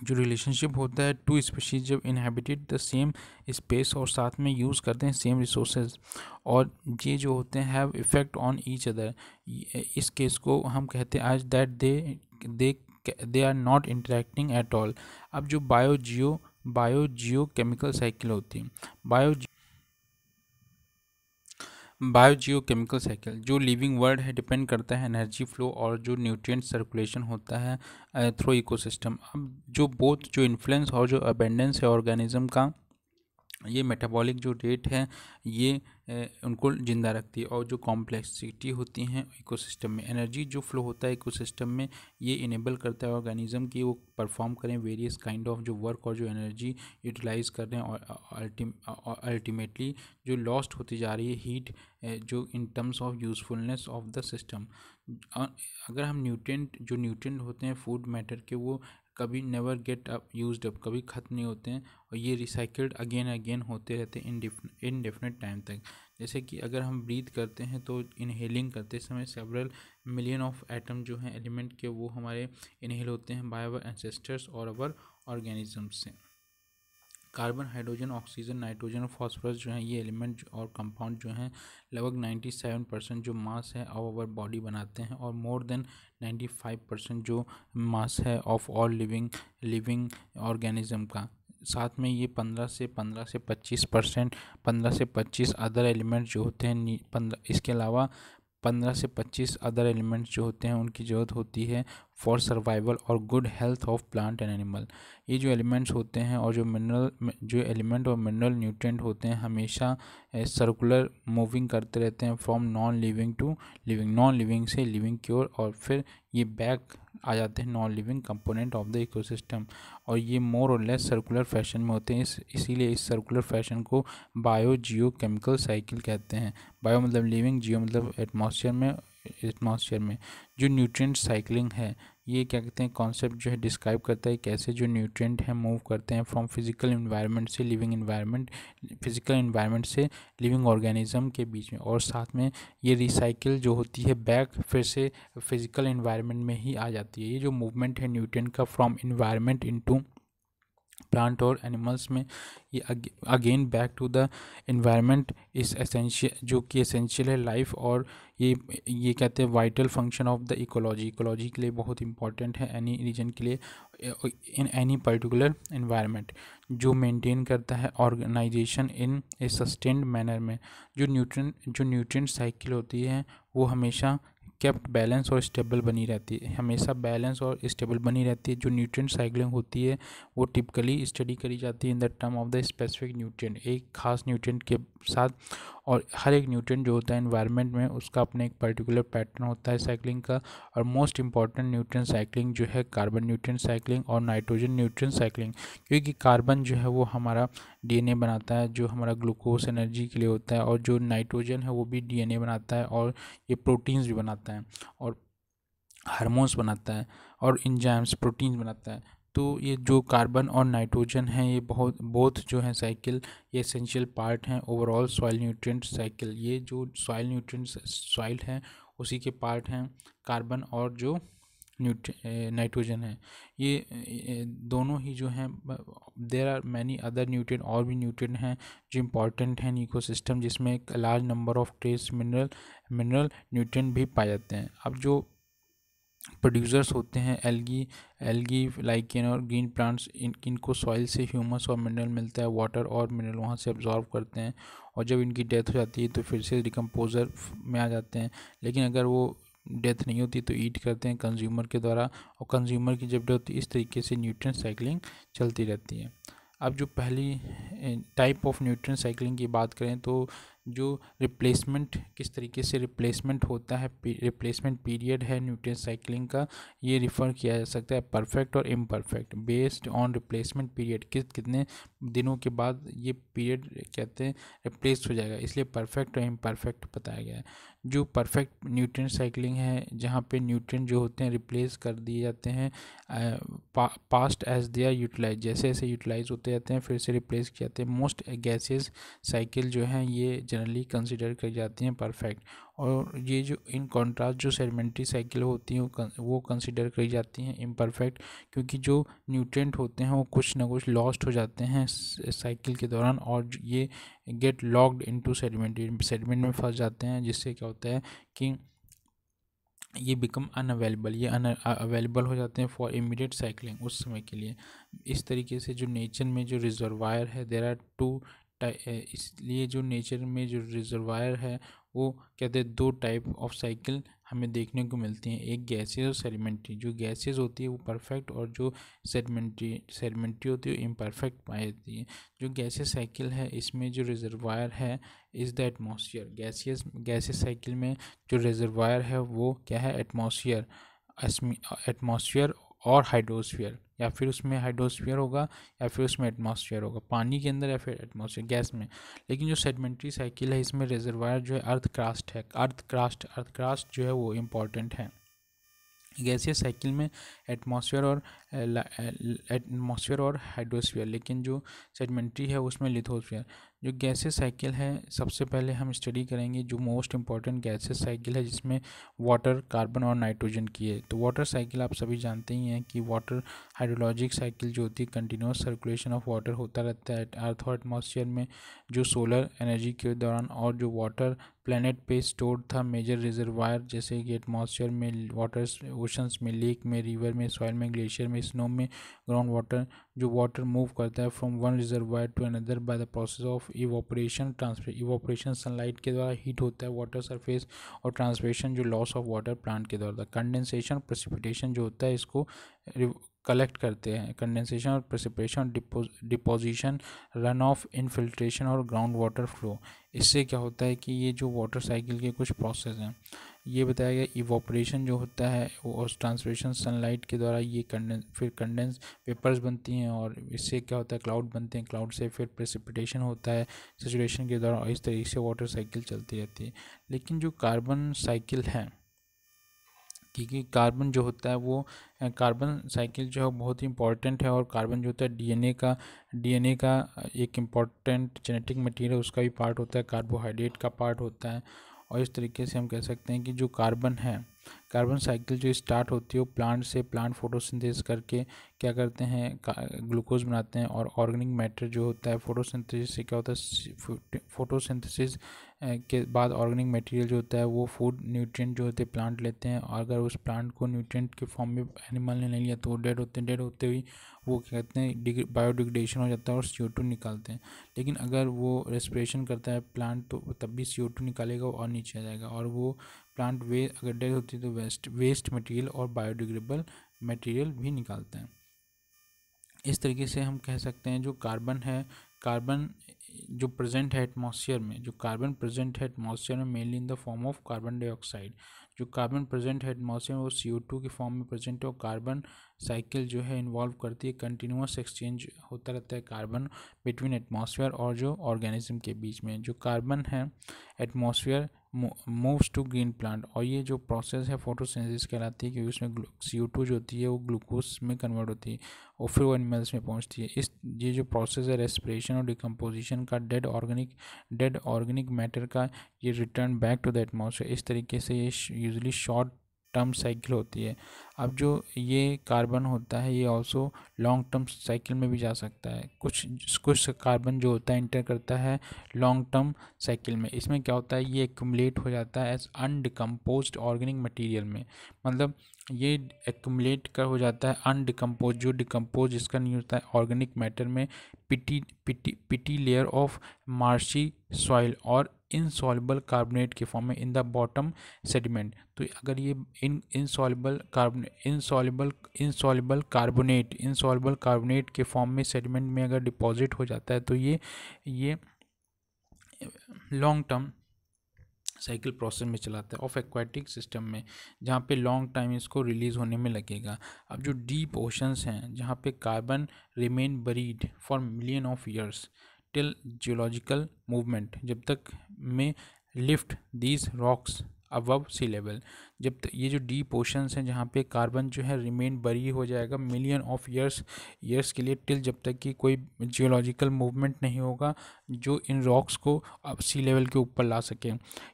जो रिलेशनशिप होता है टू स्पीशीज जब इनहेबिटेड द सेम स्पेस और साथ में यूज़ करते हैं सेम रिसोर्सेज और ये जो होते हैं have effect on each other इस केस को हम कहते हैं आज that they they they are not interacting at all अब जो बायो जियो बायो जियो केमिकल साइकिल होती है बायो बायो केमिकल साइकिल, जो लिविंग वर्ल्ड है, डिपेंड करता है एनर्जी फ्लो और जो न्यूट्रिएंट सर्कुलेशन होता है थ्रू इकोसिस्टम। अब जो बोथ, जो इन्फ्लुएंस और जो अबेंडेंस है ऑर्गेनिज्म का, ये मेटाबॉलिक जो रेट है, ये उनको ज़िंदा रखती है और जो कॉम्प्लेक्सिटी होती हैं इकोसिस्टम में एनर्जी जो फ्लो होता है इकोसिस्टम में, ये इनेबल करता है ऑर्गेनिज्म की वो परफॉर्म करें वेरियस काइंड ऑफ़ जो वर्क और जो एनर्जी यूटिलाइज कर रहे हैं और अल्टीमेटली जो लॉस्ट होती जा रही है हीट जो in terms of usefulness of the system अगर हम न्यूट्रेंट जो न्यूट्रेंट होते हैं फ़ूड मैटर के वो कभी never get up use up कभी ख़त्म नहीं होते हैं और ये रिसाइकल्ड अगेन अगेन होते रहते हैं इन इनडेफिनेट टाइम तक। जैसे कि अगर हम ब्रीथ करते हैं तो इनहेलिंग करते समय सेवरल मिलियन ऑफ़ एटम जो हैं एलिमेंट के वो हमारे इनहेल होते हैं बाय अवर एंसेस्टर्स और अवर ऑर्गेनिजम्स से। कार्बन, हाइड्रोजन, ऑक्सीजन, नाइट्रोजन और फॉस्फोरस जो हैं, ये एलिमेंट और कंपाउंड जो हैं, लगभग 97 परसेंट जो मास है ऑफ़ आवर बॉडी बनाते हैं और मोर देन 95 परसेंट जो मास है of all living living organism का। साथ में ये पंद्रह से पंद्रह से पच्चीस परसेंट पंद्रह से पच्चीस अदर एलिमेंट जो होते हैं पंद्रह, इसके अलावा पंद्रह से पच्चीस अदर एलिमेंट्स जो होते हैं, उनकी ज़रूरत होती है फॉर सर्वाइवल और good health of plant and animal ये जो एलिमेंट्स होते हैं और जो मिनरल जो एलिमेंट और मिनरल न्यूट्रेंट होते हैं, हमेशा सर्कुलर मूविंग करते रहते हैं from non living to living non living से लिविंग क्योर और फिर ये बैक आ जाते हैं non living component of the ecosystem और ये मोर और लेस सर्कुलर फ़ैशन में होते हैं। इस, इसीलिए इस सर्कुलर फ़ैशन को बायो जियो केमिकल साइकिल कहते हैं। बायो मतलब लिविंग जियो मतलब एटमॉस्फेयर में एटमॉस्फेयर में, जो न्यूट्रिएंट साइकिलिंग है, ये क्या कहते हैं कॉन्सेप्ट जो है डिस्क्राइब करता है कैसे जो न्यूट्रिएंट हैं मूव करते हैं फ्रॉम फ़िज़िकल इन्वायरमेंट से लिविंग इन्वायरमेंट फ़िज़िकल इन्वायरमेंट से लिविंग ऑर्गेनिज्म के बीच में। और साथ में ये रिसाइकिल जो होती है बैक फिर से फ़िज़िकल इन्वायरमेंट में ही आ जाती है। ये जो मूवमेंट है न्यूट्रिएंट का फ्रॉम इन्वायरमेंट इनटू प्लांट और एनिमल्स में, ये again back to the environment is essential जो कि एसेंशियल है लाइफ और ये ये कहते हैं vital function of the ecology ecology के लिए बहुत इंपॉर्टेंट है एनी रीजन के लिए इन एनी पर्टिकुलर इन्वायरमेंट जो मेंटेन करता है organisation in a sustained manner में। जो न्यूट्रन जो न्यूट्रिएंट साइकिल होती है, वो हमेशा केप्ट बैलेंस और स्टेबल बनी रहती है। हमेशा बैलेंस और स्टेबल बनी रहती है। जो न्यूट्रिएंट साइकिलिंग होती है, वो टिपिकली स्टडी करी जाती है in the term of the specific nutrient एक खास न्यूट्रिएंट के साथ और हर एक न्यूट्रिएंट जो होता है इन्वायरमेंट में, उसका अपने एक पर्टिकुलर पैटर्न होता है साइकिलिंग का। और मोस्ट इंपॉर्टेंट न्यूट्रिएंट साइकिलिंग जो है कार्बन न्यूट्रिएंट साइकिलिंग और नाइट्रोजन न्यूट्रिएंट साइकिलिंग क्योंकि कार्बन जो है, वो हमारा डीएनए बनाता है, जो हमारा ग्लूकोज एनर्जी के लिए होता है और जो नाइट्रोजन है, वो भी डीएनए बनाता है और ये प्रोटीन्स भी बनाता है। और हारमोन्स बनाता है और इंजाम्स प्रोटीन बनाता है। तो ये जो कार्बन और नाइट्रोजन है, ये बहुत बहुत जो है साइकिल ये एसेंशियल पार्ट हैं ओवरऑल सॉइल न्यूट्रिएंट साइकिल ये जो सॉइल न्यूट्रिएंट सॉइल हैं, उसी के पार्ट हैं। कार्बन और जो न्यूट्रि नाइट्रोजन है। ये दोनों ही जो हैं there are many other nutrient और भी न्यूट्रिएंट हैं जो इंपॉर्टेंट हैं इकोसिस्टम जिसमें एक large number of trace mineral mineral nutrient भी पाए जाते हैं। अब जो प्रोड्यूसर्स होते हैं एल्गी एल्गी लाइकेन और ग्रीन प्लांट्स इन, इनको सॉइल से ह्यूमस और मिनरल मिलता है वाटर और मिनरल वहाँ से अब्जॉर्व करते हैं। और जब इनकी डेथ हो जाती है तो फिर से डिकम्पोज़र में आ जाते हैं। लेकिन अगर वो डेथ नहीं होती तो ईट करते हैं कंज्यूमर के द्वारा और कंज्यूमर की जब डेथ होती है, इस तरीके से न्यूट्रिएंट साइकिलिंग चलती रहती है। अब जो पहली टाइप ऑफ़ न्यूट्रिएंट साइकिलिंग की बात करें तो जो रिप्लेसमेंट किस तरीके से रिप्लेसमेंट होता है रिप्लेसमेंट पीरियड है न्यूट्रिय साइकिलिंग का, ये रिफ़र किया जा सकता है परफेक्ट और imperfect based on replacement period किस, कितने दिनों के बाद ये पीरियड कहते हैं रिप्लेस हो जाएगा, इसलिए परफेक्ट और इम्परफेक्ट बताया गया है। जो परफेक्ट न्यूट्रिएंट साइकिलिंग है, जहाँ पे न्यूट्रिएंट जो होते हैं रिप्लेस कर दिए जाते हैं passed as they are utilize जैसे जैसे यूटिलाइज होते जाते हैं, फिर से रिप्लेस किए जाते हैं। मोस्ट गैसेज साइकिल जो हैं, ये जनरली कंसिडर की जाती हैं परफेक्ट और ये जो, इन कॉन्ट्रास्ट जो सेडिमेंट्री साइकिल होती हैं, वो कंसिडर करी जाती हैं इम्परफेक्ट क्योंकि जो न्यूट्रेंट होते हैं, वो कुछ ना कुछ लॉस्ट हो जाते हैं साइकिल के दौरान और ये get locked into sediment sediment में फंस जाते हैं, जिससे क्या होता है कि ये बिकम अनअवेलेबल ये अन अवेलेबल हो जाते हैं फॉर इमीडिएट साइकिलिंग उस समय के लिए। इस तरीके से जो नेचर में जो रिजर्वायर है देर आर टू इसलिए जो नेचर में जो रिजर्वायर है वो कहते हैं दो टाइप ऑफ़ साइकिल हमें देखने को मिलती हैं। एक गैसेज और सेडिमेंट्री जो गैसेज होती है वो परफेक्ट और जो सेडिमेंट्री सेडिमेंट्री होती है वो इम्परफेक्ट पाई जाती है। जो गैसेज साइकिल है, इसमें जो रिजर्वायर है is the atmosphere gaseous gases cycle में जो रिजर्वायर है, वो क्या है? एटमोसफियर एटमोसफियर और हाइड्रोस्फियर या फिर उसमें हाइड्रोस्फियर होगा या फिर उसमें एटमॉस्फेयर होगा, पानी के अंदर या फिर एटमॉस्फेयर, गैस में। लेकिन जो सेडमेंट्री साइकिल है, इसमें रिजर्वायर जो है अर्थ क्रास्ट है अर्थ क्रास्ट अर्थ क्रास्ट जो है वो इंपॉर्टेंट है। गैसीय साइकिल में एटमॉस्फेयर और एटमॉस्फेयर और हाइड्रोस्फीयर, लेकिन जो सेडमेंट्री है उसमें लिथोस्फीयर। जो गैसेस साइकिल है, सबसे पहले हम स्टडी करेंगे जो मोस्ट इंपॉर्टेंट गैसेस साइकिल है, जिसमें वाटर, कार्बन और नाइट्रोजन की है। तो वाटर साइकिल आप सभी जानते ही हैं कि वाटर हाइड्रोलॉजिक साइकिल जो होती है कंटिन्यूस सर्कुलेशन ऑफ़ वाटर होता रहता है अर्थ और एटमोसफियर में। जो सोलर एनर्जी के दौरान और जो वाटर प्लानट पे स्टोर था, मेजर रिजर्वायर जैसे कि एटमॉस्फेयर में वाटर ओशंस में, लेक में, रिवर में, सॉइल में, ग्लेशियर में, स्नो में, ग्राउंड वाटर जो वाटर मूव करता है from one reservoir to another by the process of evaporation transfer evaporation sunlight के द्वारा हीट होता है वाटर सरफेस और ट्रांसपेशन जो लॉस ऑफ़ वाटर प्लांट के द्वारा कंडेंसेशन प्रेसिपिटेशन जो होता है इसको कलेक्ट करते हैं। कंडेंसेशन और precipitation deposition run off infiltration और ग्राउंड वाटर फ्लो इससे क्या होता है कि ये जो वाटर साइकिल के कुछ प्रोसेस हैं ये बताया गया इवोपरेशन जो होता है, वो ट्रांसलेशन सनलाइट के द्वारा ये कंडेंस फिर कंडेंस पेपर्स बनती हैं और इससे क्या होता है क्लाउड बनते हैं। क्लाउड से फिर प्रेसिपिटेशन होता है। सिचुएशन के दौरान इस तरीके से वाटर साइकिल चलती रहती है। लेकिन जो कार्बन साइकिल है, क्योंकि कार्बन जो होता है, वो कार्बन साइकिल जो है बहुत ही इंपॉर्टेंट है और कार्बन जो होता है डीएनए का डीएनए का एक इंपॉर्टेंट जेनेटिक मटेरियल उसका भी पार्ट होता है। कार्बोहाइड्रेट का पार्ट होता है। और इस तरीके से हम कह सकते हैं कि जो कार्बन है कार्बन साइकिल जो स्टार्ट होती है वो प्लांट से प्लांट फोटोसिंथेसिस करके क्या करते हैं ग्लूकोज बनाते हैं और ऑर्गेनिक मैटर जो होता है फोटोसिंथेसिस से क्या होता है फोटोसिंथेसिस के बाद ऑर्गेनिक मटेरियल जो होता है वो फ़ूड न्यूट्रिएंट जो होते हैं प्लांट लेते हैं और अगर उस प्लांट को न्यूट्रिएंट के फॉर्म में एनिमल ने नहीं लिया तो वो डेड होते हैं डेड होते हुए वो क्या कहते हैं बायोडिग्रेडेशन हो जाता है और सी निकालते हैं। लेकिन अगर वो रेस्पिरेशन करता है प्लांट तो तब भी सी निकालेगा और नीचे आ जाएगा और वो प्लांट वे अगर डेड होती है तो वेस्ट वेस्ट मटेरियल और बायोडिग्रेडेबल मटेरियल भी निकालते हैं। इस तरीके से हम कह सकते हैं जो कार्बन है कार्बन जो प्रेजेंट है एटमॉस्फेयर में, जो कार्बन प्रेजेंट है एटमॉस्फेयर में mainly in the form of carbon dioxide जो कार्बन प्रेजेंट है एटमॉस्फेयर में वो सी टू के फॉर्म में प्रेजेंट है और कार्बन साइकिल जो है इन्वॉल्व करती है कंटिन्यूस एक्सचेंज होता रहता है कार्बन बिटवीन एटमॉस्फेयर और जो ऑर्गेनिज्म के बीच में। जो कार्बन है atmosphere moves to green plant और ये जो प्रोसेस है फोटोसेंसिस कहलाती है क्योंकि उसमें सी टू जो होती है वो ग्लूकोज में कन्वर्ट होती है और फिर वो एनिमल्स में पहुँचती है। इस, ये जो प्रोसेस है रेस्पिरेशन और डिकम्पोजिशन का dead organic dead organic matter का ये return back to the atmosphere इस तरीके से ये यूजली शॉर्ट टर्म साइकिल होती है। अब जो ये कार्बन होता है, ये ऑल्सो लॉन्ग टर्म साइकिल में भी जा सकता है। कुछ कुछ कार्बन जो होता है इंटर करता है लॉन्ग टर्म साइकिल में। इसमें क्या होता है, ये एक्यूमुलेट हो जाता है एज अनडिकम्पोज ऑर्गेनिक मटीरियल में। मतलब ये एक्यूमुलेट कर हो जाता है अनडिकम्पोज जो डिकम्पोज इसका नहीं होता है ऑर्गेनिक मैटर में peaty peaty peaty layer of marshy soil और इनसॉल्युबल कार्बोनेट के फॉर्म में इन द बॉटम सेडिमेंट तो अगर ये in insoluble carbon insoluble insoluble carbonate insoluble carbonate के फॉर्म में सेडिमेंट में अगर डिपॉजिट हो जाता है तो ये ये लॉन्ग टर्म साइकिल प्रोसेस में चलाता है ऑफ़ एक्वाटिक सिस्टम में, जहाँ पे लॉन्ग टाइम इसको रिलीज़ होने में लगेगा। अब जो डीप ओशंस हैं, जहाँ पे carbon remain buried for million of years till geological movement जब तक में lift these rocks above sea level जब ये जो डी ओशंस हैं जहाँ पे कार्बन जो है रिमेन बरी हो जाएगा मिलियन ऑफ़ ईयर्स ईयर्स के लिए टिल जब तक कि कोई जियोलॉजिकल मूवमेंट नहीं होगा जो इन रॉक्स को अब सी लेवल के ऊपर ला सके।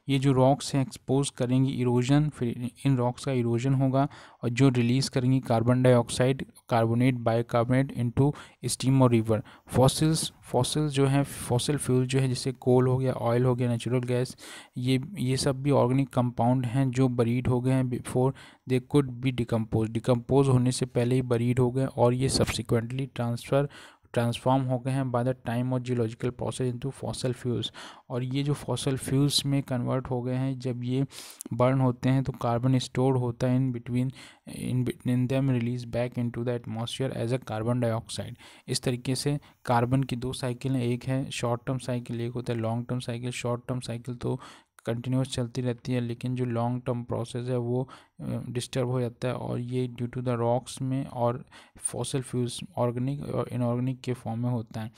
ये जो रॉक्स हैं एक्सपोज करेंगी इरोजन फिर इन रॉक्स का इरोजन होगा और जो रिलीज़ करेंगी carbon dioxide carbonate bicarbonate into stream और रिवर फॉसिल्स फॉसिल्स जो हैं फॉसिल फ्यूल जो है जैसे कोल हो गया ऑयल हो गया नेचुरल गैस ये ये सब भी ऑर्गेनिक कंपाउंड हैं जो बरीड हो गए हैं before they could be decompose decompose होने से पहले ही बरीड हो गए और ये सब्सिक्वेंटली ट्रांसफ़र ट्रांसफॉर्म हो गए हैं by the time of geological process into fossil fuels और ये जो फॉसल फ्यूल्स में कन्वर्ट हो गए हैं, जब ये बर्न होते हैं तो कार्बन स्टोर होता है in between in in them release back into the atmosphere as a carbon dioxide इस तरीके से कार्बन की दो साइकिल हैं, एक है शॉर्ट टर्म साइकिल एक होता है long term cycle short term cycle तो कंटिन्यूस चलती रहती है, लेकिन जो लॉन्ग टर्म प्रोसेस है वो डिस्टर्ब हो जाता है और ये ड्यू टू द रॉक्स में और फॉसल फ्यूल्स ऑर्गेनिक और इनऑर्गेनिक के फॉर्म में होता है।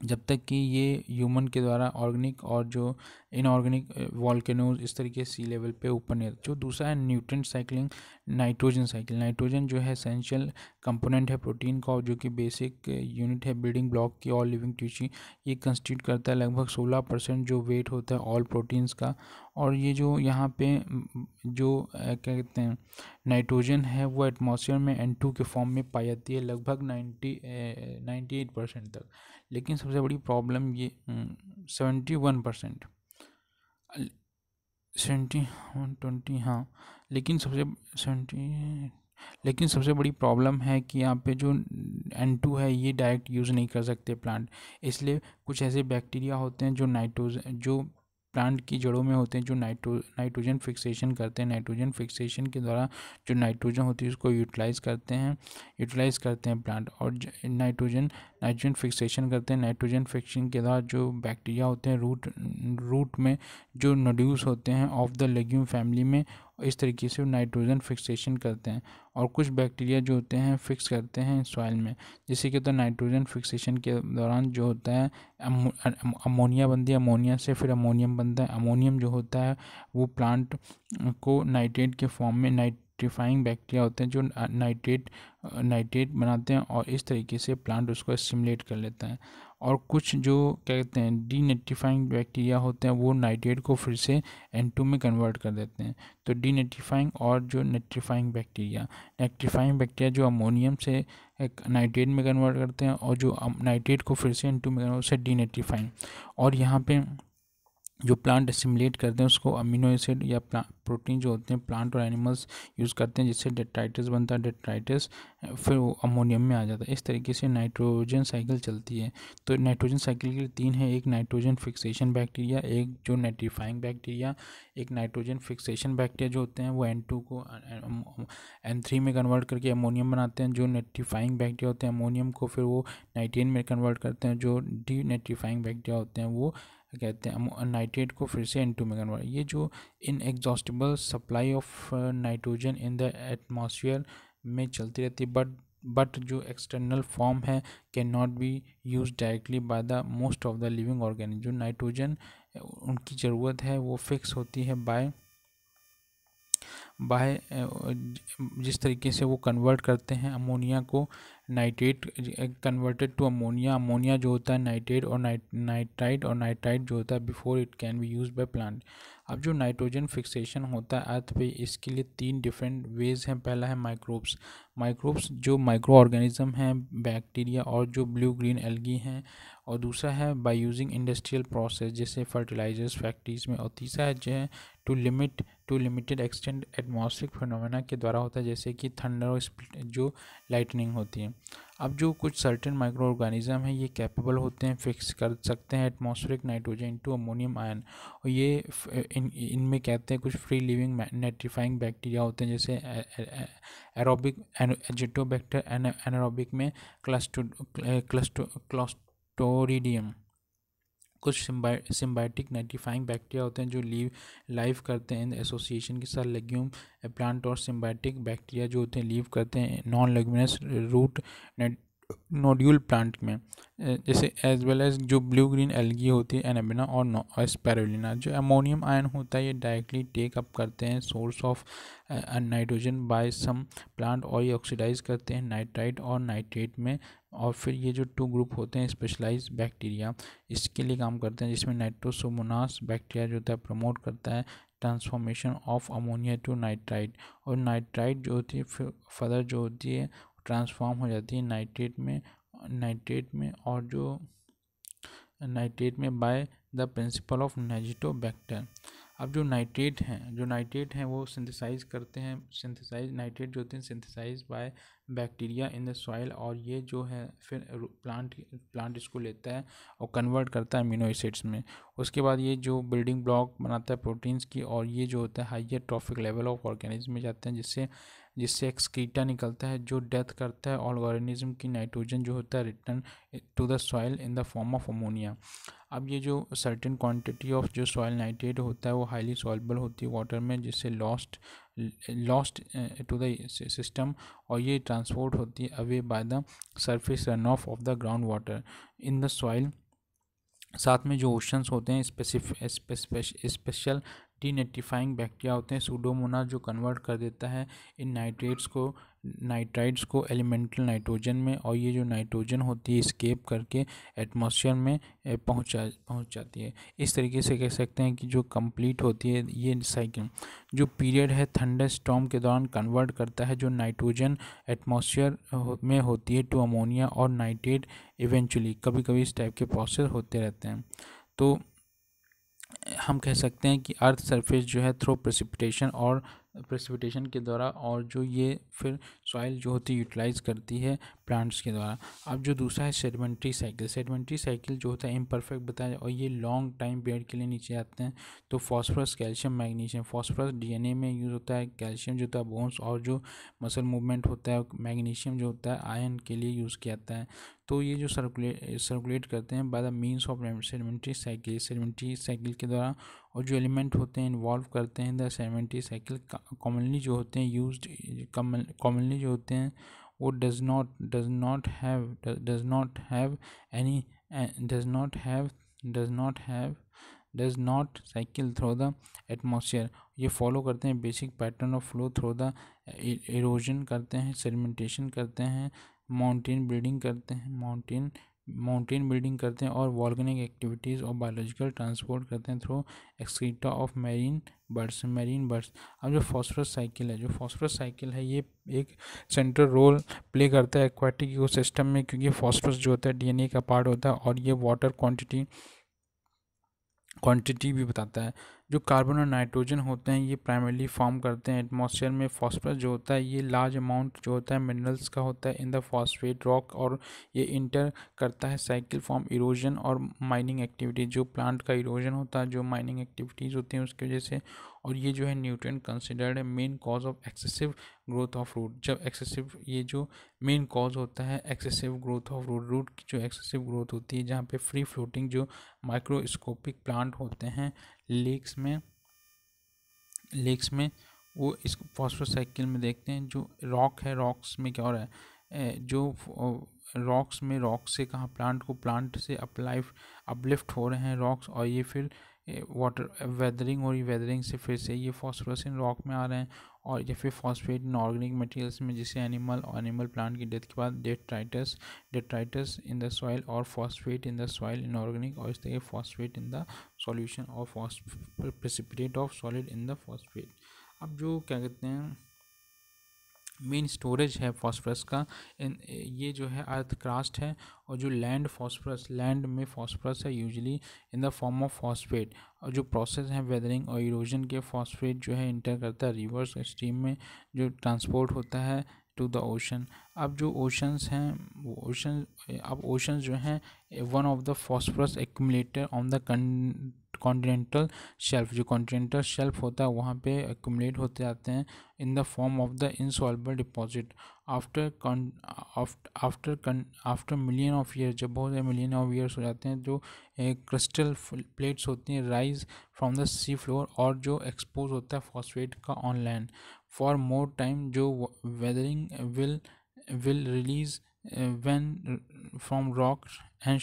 जब तक कि ये ह्यूमन के द्वारा ऑर्गेनिक और जो इनऑर्गेनिक वॉल्केनोज इस तरीके सी लेवल पे ऊपर नहीं जो दूसरा है nutrient cycling nitrogen cycle nitrogen जो है एसेंशियल कंपोनेंट है प्रोटीन का और जो कि बेसिक यूनिट है बिल्डिंग ब्लॉक की ऑल लिविंग टिश्यू ये कंस्टिट्यूट करता है लगभग 16 परसेंट जो वेट होता है ऑल प्रोटीन्स का। और ये जो यहाँ पे जो क्या कहते हैं नाइट्रोजन है वो एटमॉस्फेयर में एन के फॉर्म में पाई जाती है लगभग नाइन्टी नाइन्टी एट परसेंट तक। लेकिन सबसे बड़ी प्रॉब्लम ये seventy one percent seventy one twenty हाँ लेकिन सबसे सेवेंटी लेकिन सबसे बड़ी प्रॉब्लम है कि यहाँ पे जो एन टू है, ये डायरेक्ट यूज़ नहीं कर सकते प्लांट इसलिए कुछ ऐसे बैक्टीरिया होते हैं जो नाइट्रोजन जो प्लांट की जड़ों में होते हैं, जो नाइट्रो नाइट्रोजन फिक्सेशन करते हैं। नाइट्रोजन फिक्सेशन के द्वारा जो नाइट्रोजन होती है, उसको यूटिलाइज़ करते हैं यूटिलाइज़ करते हैं प्लांट और नाइट्रोजन नाइट्रोजन फिक्सेशन करते हैं। नाइट्रोजन फिक्सिंग के बाद जो बैक्टीरिया होते हैं, रूट रूट में जो नोड्यूस होते हैं ऑफ़ द लेग्यूम फैमिली में, इस तरीके से नाइट्रोजन फिक्सेशन करते हैं और कुछ बैक्टीरिया जो होते हैं, फिक्स करते हैं सॉइल में। जैसे कि है नाइट्रोजन फिक्सेशन के दौरान जो होता है अमोनिया बनती है। अमोनिया से फिर अमोनियम बनता है। अमोनियम जो होता है, वो प्लांट को नाइट्रेट के फॉर्म में नाइट नाइट्रीफाइंग बैक्टीरिया होते हैं जो नाइट्रेट नाइट्रेट बनाते हैं और इस तरीके से प्लांट उसको स्टिमुलेट कर लेता है। और कुछ जो क्या कहते हैं डी नेट्रीफाइंग बैक्टीरिया होते हैं, वो नाइट्रेट को फिर से एन टू में कन्वर्ट कर देते हैं। तो डी नेट्रीफाइंग और जो नेट्रीफाइंग बैक्टीरिया नेट्रीफाइंग बैक्टीरिया जो अमोनियम से नाइट्रेट में कन्वर्ट करते हैं और जो नाइट्रेट को फिर से एन टू में कन्वर्ट से डी नेट्रीफाइंग और यहाँ पे जो प्लांट सिमुलेट करते हैं, उसको अमीनो एसिड या प्रोटीन जो होते हैं प्लांट और एनिमल्स यूज़ करते हैं, जिससे डेट्राइटिस बनता है डेट्राइटिस फिर वो अमोनियम में आ जाता है। इस तरीके से नाइट्रोजन साइकिल चलती है। तो नाइट्रोजन साइकिल के तीन है, एक नाइट्रोजन फिक्सेशन बैक्टीरिया एक जो नाइट्रीफाइंग बैक्टीरिया एक नाइट्रोजन फिक्सेशन बैक्टीरिया जो होते हैं, वो एन टू को एन थ्री में कन्वर्ट करके अमोनियम बनाते हैं। जो नेट्रीफाइंग बैक्टीरिया होते हैं अमोनियम को फिर वो नाइट्रेन में कन्वर्ट करते हैं। जो डी नेट्रीफाइंग बैक्टीरिया होते हैं, वो कहते हैं नाइट्रेट को फिर से एन टू में कन्वर्ट ये जो inexhaustible supply of nitrogen in the atmosphere में चलती रहती है बट बट जो एक्सटर्नल फॉर्म है can not be use directly by the most of the living organic जो नाइट्रोजन उनकी ज़रूरत है, वो फिक्स होती है बाय बाय जिस तरीके से वो कन्वर्ट करते हैं अमोनिया को nitrate converted to ammonia ammonia जो होता है नाइट्रेट और नाइट, नाइट्राइट और नाइट्राइट जो होता है before it can be use by plant अब जो नाइट्रोजन फिक्सेशन होता है अर्थ पे, इसके लिए तीन डिफरेंट वेज हैं। पहला है माइक्रोब्स माइक्रोब्स जो माइक्रो ऑर्गेनिज्म हैं बैक्टीरिया और जो ब्लू ग्रीन एल्गी हैं, और दूसरा है बाय यूजिंग इंडस्ट्रियल प्रोसेस जैसे फर्टिलाइजर्स फैक्ट्रीज में, और तीसरा है जो है to limit to limited extent atmospheric phenomena के द्वारा होता है, जैसे कि थंडर और जो लाइटनिंग होती है। अब जो कुछ सर्टेन माइक्रो ऑर्गेनिज्म हैं, ये कैपेबल होते हैं फिक्स कर सकते हैं atmospheric nitrogen to ammonium ion और ये इन, इनमें कहते हैं कुछ फ्री लिविंग नेट्रीफाइंग बैक्टीरिया होते हैं, जैसे एरोबिक एजिटोबैक्टर एनारोबिक में क्लस्टो क्लस्टो, क्लस्टोरिडियम। कुछ सिम्बाइटिक नाइटिफाइंग बैक्टीरिया होते हैं जो लीव लाइव करते हैं। एसोसिएशन के साथ लेग्यूम, प्लांट और सिम्बाइटिक बैक्टीरिया जो होते हैं, लीव करते हैं। Non leguminous root nodule plant में जैसे एज वेल एज जो ब्लू ग्रीन एलगी होती है एनाबिना और स्पेरुलिना जो अमोनियम आयन होता है, ये डायरेक्टली टेक अप करते हैं source of nitrogen by some plant और ये ऑक्सीडाइज करते हैं नाइट्राइट और नाइट्रेट में, और फिर ये जो टू ग्रुप होते हैं स्पेशलाइज बैक्टीरिया इसके लिए काम करते हैं, जिसमें नाइट्रोसोमोनास बैक्टीरिया जो होता है प्रमोट करता है transformation of ammonia to nitrite और नाइट्राइट जो होती है, फिर फर्दर जो होती है ट्रांसफॉर्म हो जाती है नाइट्रेट में नाइट्रेट में और जो नाइट्रेट में by the principle of nitrobacter अब जो नाइट्रेट हैं, जो नाइट्रेट हैं वो सिंथेसाइज करते हैं सिंथेसाइज नाइट्रेट जो होते हैं synthesize by bacteria in the soil और ये जो है फिर प्लांट प्लांट इसको लेता है और कन्वर्ट करता है अमीनो एसिड्स में। उसके बाद ये जो बिल्डिंग ब्लॉक बनाता है प्रोटीन्स की और ये जो होता है higher trophic level of organism में जाते हैं जिससे जिससे एक्सक्रीटा निकलता है, जो डेथ करता है और ऑर्गेनिज्म की नाइट्रोजन जो होता है return to the soil in the form of ammonia अब ये जो सर्टेन क्वांटिटी ऑफ़ जो सॉइल नाइट्रेट होता है, वो हाईली सॉल्बल होती है वाटर में, जिससे lost lost to the system और ये ट्रांसपोर्ट होती है away by the surface run off of the ground water in the soil साथ में जो ओशंस होते हैं स्पेसिफिक स्पेशल डीनेटिफाइंग बैक्टीरिया होते हैं सूडोमोना जो कन्वर्ट कर देता है इन नाइट्रेट्स को नाइट्राइड्स को एलिमेंटल नाइट्रोजन में और ये जो नाइट्रोजन होती है स्केप करके एटमॉस्फेयर में पहुँचा पहुँच जाती है। इस तरीके से कह सकते हैं कि जो कंप्लीट होती है, ये साइकिल जो पीरियड है थंडर स्टॉम के दौरान कन्वर्ट करता है, जो नाइट्रोजन एटमॉस्फेयर में होती है टू अमोनिया और नाइट्रेट इवेंचुअली कभी कभी इस टाइप के प्रोसेस होते रहते हैं। तो हम कह सकते हैं कि अर्थ सरफेस जो है थ्रो प्रेसिपिटेशन और प्रेसिपिटेशन के द्वारा और जो ये फिर सॉइल जो होती है यूटिलाइज करती है प्लांट्स के द्वारा। अब जो दूसरा है सेडमेंट्री साइकिल सेडमेंट्री साइकिल जो होता है इम्परफेक्ट बताया और ये लॉन्ग टाइम पीरियड के लिए नीचे आते हैं तो phosphorus calcium magnesium phosphorus DNA में यूज़ होता है कैल्शियम जो होता है बोन्स और जो मसल मूवमेंट होता है मैग्नीशियम जो होता है आयन के लिए यूज़ किया जाता है। तो ये जो सर्कुलेट सर्कुलेट करते हैं by the means of sedimentary cycle sedimentary cycle के द्वारा, और जो एलिमेंट होते हैं इन्वॉल्व करते हैं द सेडमेंट्री साइकिल कॉमनली जो होते हैं यूज्ड कॉमनली जो होते हैं, वो does not does not have does not have any does not have does not have does not cycle through the atmosphere ये फॉलो करते हैं basic pattern of flow through the erosion करते हैं सेलिमेंटेशन करते हैं माउंटेन बिल्डिंग करते हैं mountain mountain building करते हैं और वॉल्गनिक एक्टिविटीज़ और बायोलॉजिकल ट्रांसपोर्ट करते हैं through excreta of marine birds marine birds अब जो फॉस्फरस साइकिल है, जो फॉस्फरस साइकिल है, ये एक सेंट्रल रोल प्ले करता है एक्वाटिक इकोसिस्टम में क्योंकि फॉस्फरस जो होता है डीएनए का पार्ट होता है और ये वाटर क्वांटिटी क्वांटिटी भी बताता है। जो कार्बन और नाइट्रोजन होते हैं, ये प्राइमरली फॉर्म करते हैं। एटमॉस्फेयर में फॉस्फरस जो होता है, ये लार्ज अमाउंट जो होता है मिनरल्स का होता है इन द फॉस्फेट रॉक और ये इंटर करता है साइकिल फॉर्म इरोजन और माइनिंग एक्टिविटी जो प्लांट का इरोजन होता है, जो माइनिंग एक्टिविटीज़ होती हैं, उसकी वजह से और ये जो है न्यूट्रिएंट कंसिडर्ड है main cause of excessive growth of root जब एक्सेसिव ये जो मेन कॉज होता है excessive growth of root root की जो एक्सेसिव ग्रोथ होती है, जहाँ पे फ्री फ्लोटिंग जो माइक्रोस्कोपिक प्लांट होते हैं लेक्स में लेक्स में वो इस फॉस्फोरस साइकिल में देखते हैं, जो रॉक है रॉक्स में क्या हो रहा है? जो रॉक्स में रॉक से कहाँ प्लांट को प्लांट से अपलाइफ अपलिफ्ट हो रहे हैं रॉक्स और ये फिर वाटर वेदरिंग और रही वेदरिंग से फिर से ये फॉस्फोरस इन रॉक में आ रहे हैं और या फिर फॉस्फेट इन ऑर्गेनिक मटेरियल्स में, जिसे एनिमल और एनिमल प्लांट की डेथ के बाद detritus detritus in the soil और phosphate in the soil inorganic और इस तरह फॉस्फेट इन द सॉल्यूशन और precipitate of solid in the phosphate अब जो क्या कहते हैं मेन स्टोरेज है फॉस्फरस का। इन ये जो है अर्थ क्रास्ट है और जो लैंड फॉस्फरस लैंड में फॉस्फरस है usually in the form of phosphate और जो प्रोसेस है वेदरिंग और इरोजन के फॉस्फेट जो है इंटर करता है रिवर्स स्ट्रीम में जो ट्रांसपोर्ट होता है टू द ओशन अब जो ओशंस हैं ओशन अब ओशंस जो हैं one of the phosphorus accumulator on the continental shelf जो कॉन्टिनेंटल शेल्फ होता है, वहाँ पे एक्यूमुलेट होते जाते हैं in the form of the insoluble deposit after after after million of year जब बहुत सारे मिलियन ऑफ़ ईयर्स हो जाते हैं, जो क्रिस्टल प्लेट्स होती हैं rise from the sea floor और जो एक्सपोज होता है फॉस्फेट का on land for more time जो weathering will will release when from rocks and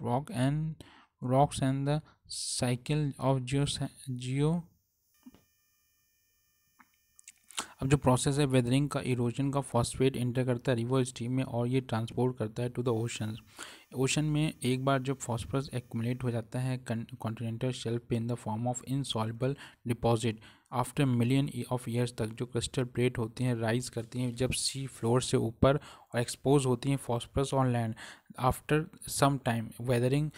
rock and rocks and the cycle of geo geo, अब जो प्रोसेस है वेदरिंग का इरोजन का फॉस्फेट इंटर करता है रिवर स्ट्रीम में और ये ट्रांसपोर्ट करता है टू द ओशन ओशन में एक बार जब फॉस्फरस एक्यूमुलेट हो जाता है कॉन्टिनेंटल शेल्फ पे in the form of insoluble deposit after million of years तक जो क्रिस्टल प्लेट होती हैं राइज करती हैं, जब सी फ्लोर से ऊपर और एक्सपोज होती हैं phosphorus on land after some time weathering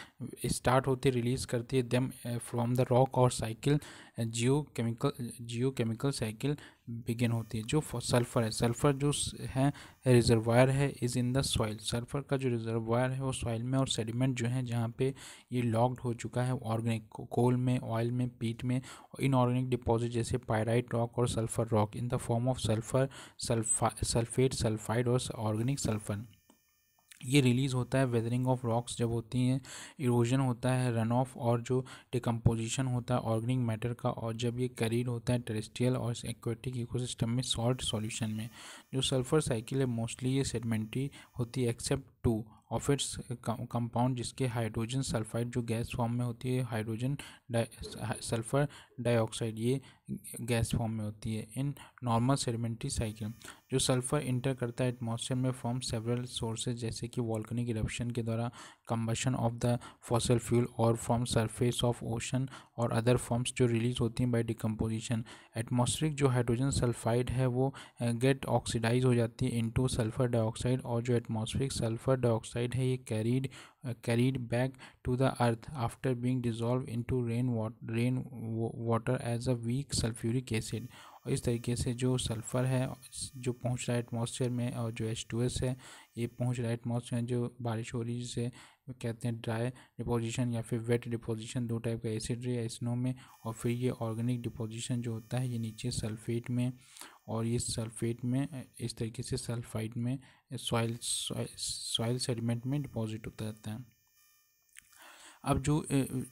start होती है रिलीज़ करती है देम फ्रॉम द रॉक और cycle geochemical geochemical cycle begin होती है, जो सल्फ़र है। सल्फ़र जो है रिजर्वायर है is in the soil sulphur का जो रिजर्वायर है, वो सॉइल में और सेडिमेंट जो है जहाँ पे ये लॉक्ड हो चुका है ऑर्गेनिक कोल में ऑयल में पीट में इनऑर्गेनिक डिपॉजिट जैसे पायराइट रॉक और sulphur rock in the form of sulphur sulpha sulphate sulphide और ऑर्गेनिक सल्फ़र ये रिलीज़ होता है वेदरिंग ऑफ़ रॉक्स जब होती हैं इरोजन होता है रन ऑफ़ और जो डिकम्पोजिशन होता है ऑर्गेनिक मैटर का और जब ये करीड होता है टेरेस्ट्रियल और एक्वेटिक इकोसिस्टम में सॉल्ट सॉल्यूशन में. जो सल्फ़र साइकिल है मोस्टली ये सेडमेंट्री होती है एक्सेप्ट टू इट्स कंपाउंड जिसके हाइड्रोजन सल्फाइड जो गैस फॉर्म में होती है हाइड्रोजन डाई सल्फ़र डाइऑक्साइड ये गैस फॉर्म में होती है। इन नॉर्मल सेडिमेंट्री साइकिल जो सल्फ़र इंटर करता है एटमॉस्फेयर में फॉर्म सेवरल सोर्सेज जैसे कि वॉल्कनिक इरप्शन के द्वारा combustion of the fossil fuel और फ्रॉम सरफेस ऑफ़ ओशन और अदर फॉर्म्स जो रिलीज़ होती हैं बाय डिकम्पोजिशन एटमॉस्फेरिक जो हाइड्रोजन सल्फाइड है, वो गेट ऑक्सीडाइज हो जाती है इनटू सल्फ़र डाइऑक्साइड और जो एटमॉस्फेरिक सल्फ़र डाइऑक्साइड है, ये carried carried back to the earth after dissolved dissolve into rain rain water as a weak sulphuric acid और इस तरीके से जो सल्फ़र है, जो पहुँच रहा है एटमॉस्फेयर में और जो एच टू एस है, ये पहुँच रहा है एटमॉस्फेयर में जो बारिश हो रही है कहते हैं ड्राई डिपोजिशन या फिर वेट डिपोजिशन दो टाइप का एसिड रे स्नो में और फिर ये ऑर्गेनिक डिपोजिशन जो होता है ये नीचे सल्फेट में और ये सल्फेट में, इस तरीके से सल्फाइड में सॉइल सॉइल सेडिमेंट में डिपॉजिट होता रहता है। अब जो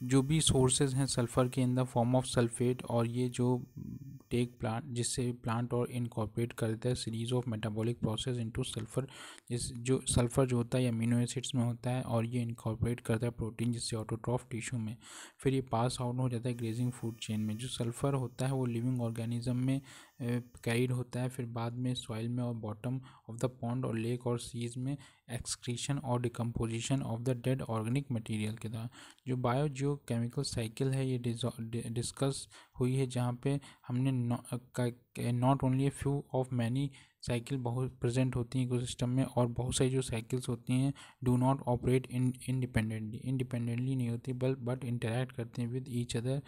जो भी सोर्सेज हैं सल्फ़र के in the form of sulphate और ये जो टेक प्लांट जिससे प्लांट और इनकॉर्पोरेट करता है series of metabolic process into sulphur जिस, जो सल्फ़र जो होता है अमीनो एसिड्स में होता है और ये इनकॉर्पोरेट करता है प्रोटीन जिससे ऑटोट्रॉफ टिश्यू में। फिर ये पास आउट हो जाता है ग्रेजिंग फ़ूड चेन में। जो सल्फ़र होता है वो लिविंग ऑर्गेनिज्म में कैरिड होता है, फिर बाद में सॉइल में और बॉटम ऑफ़ द पॉन्ड और लेक और सीज में एक्सक्रीशन और decomposition of the dead organic material के द्वारा। जो बायो जो केमिकल साइकिल है, ये डिस्कस हुई है, जहाँ पे हमने not only a few of many cycle बहुत प्रेजेंट होती हैं इकोसिस्टम में, और बहुत सारी जो साइकिल्स होती हैं, do not operate in, independently independently नहीं होती, बल, बट इंटरेक्ट करते हैं with each other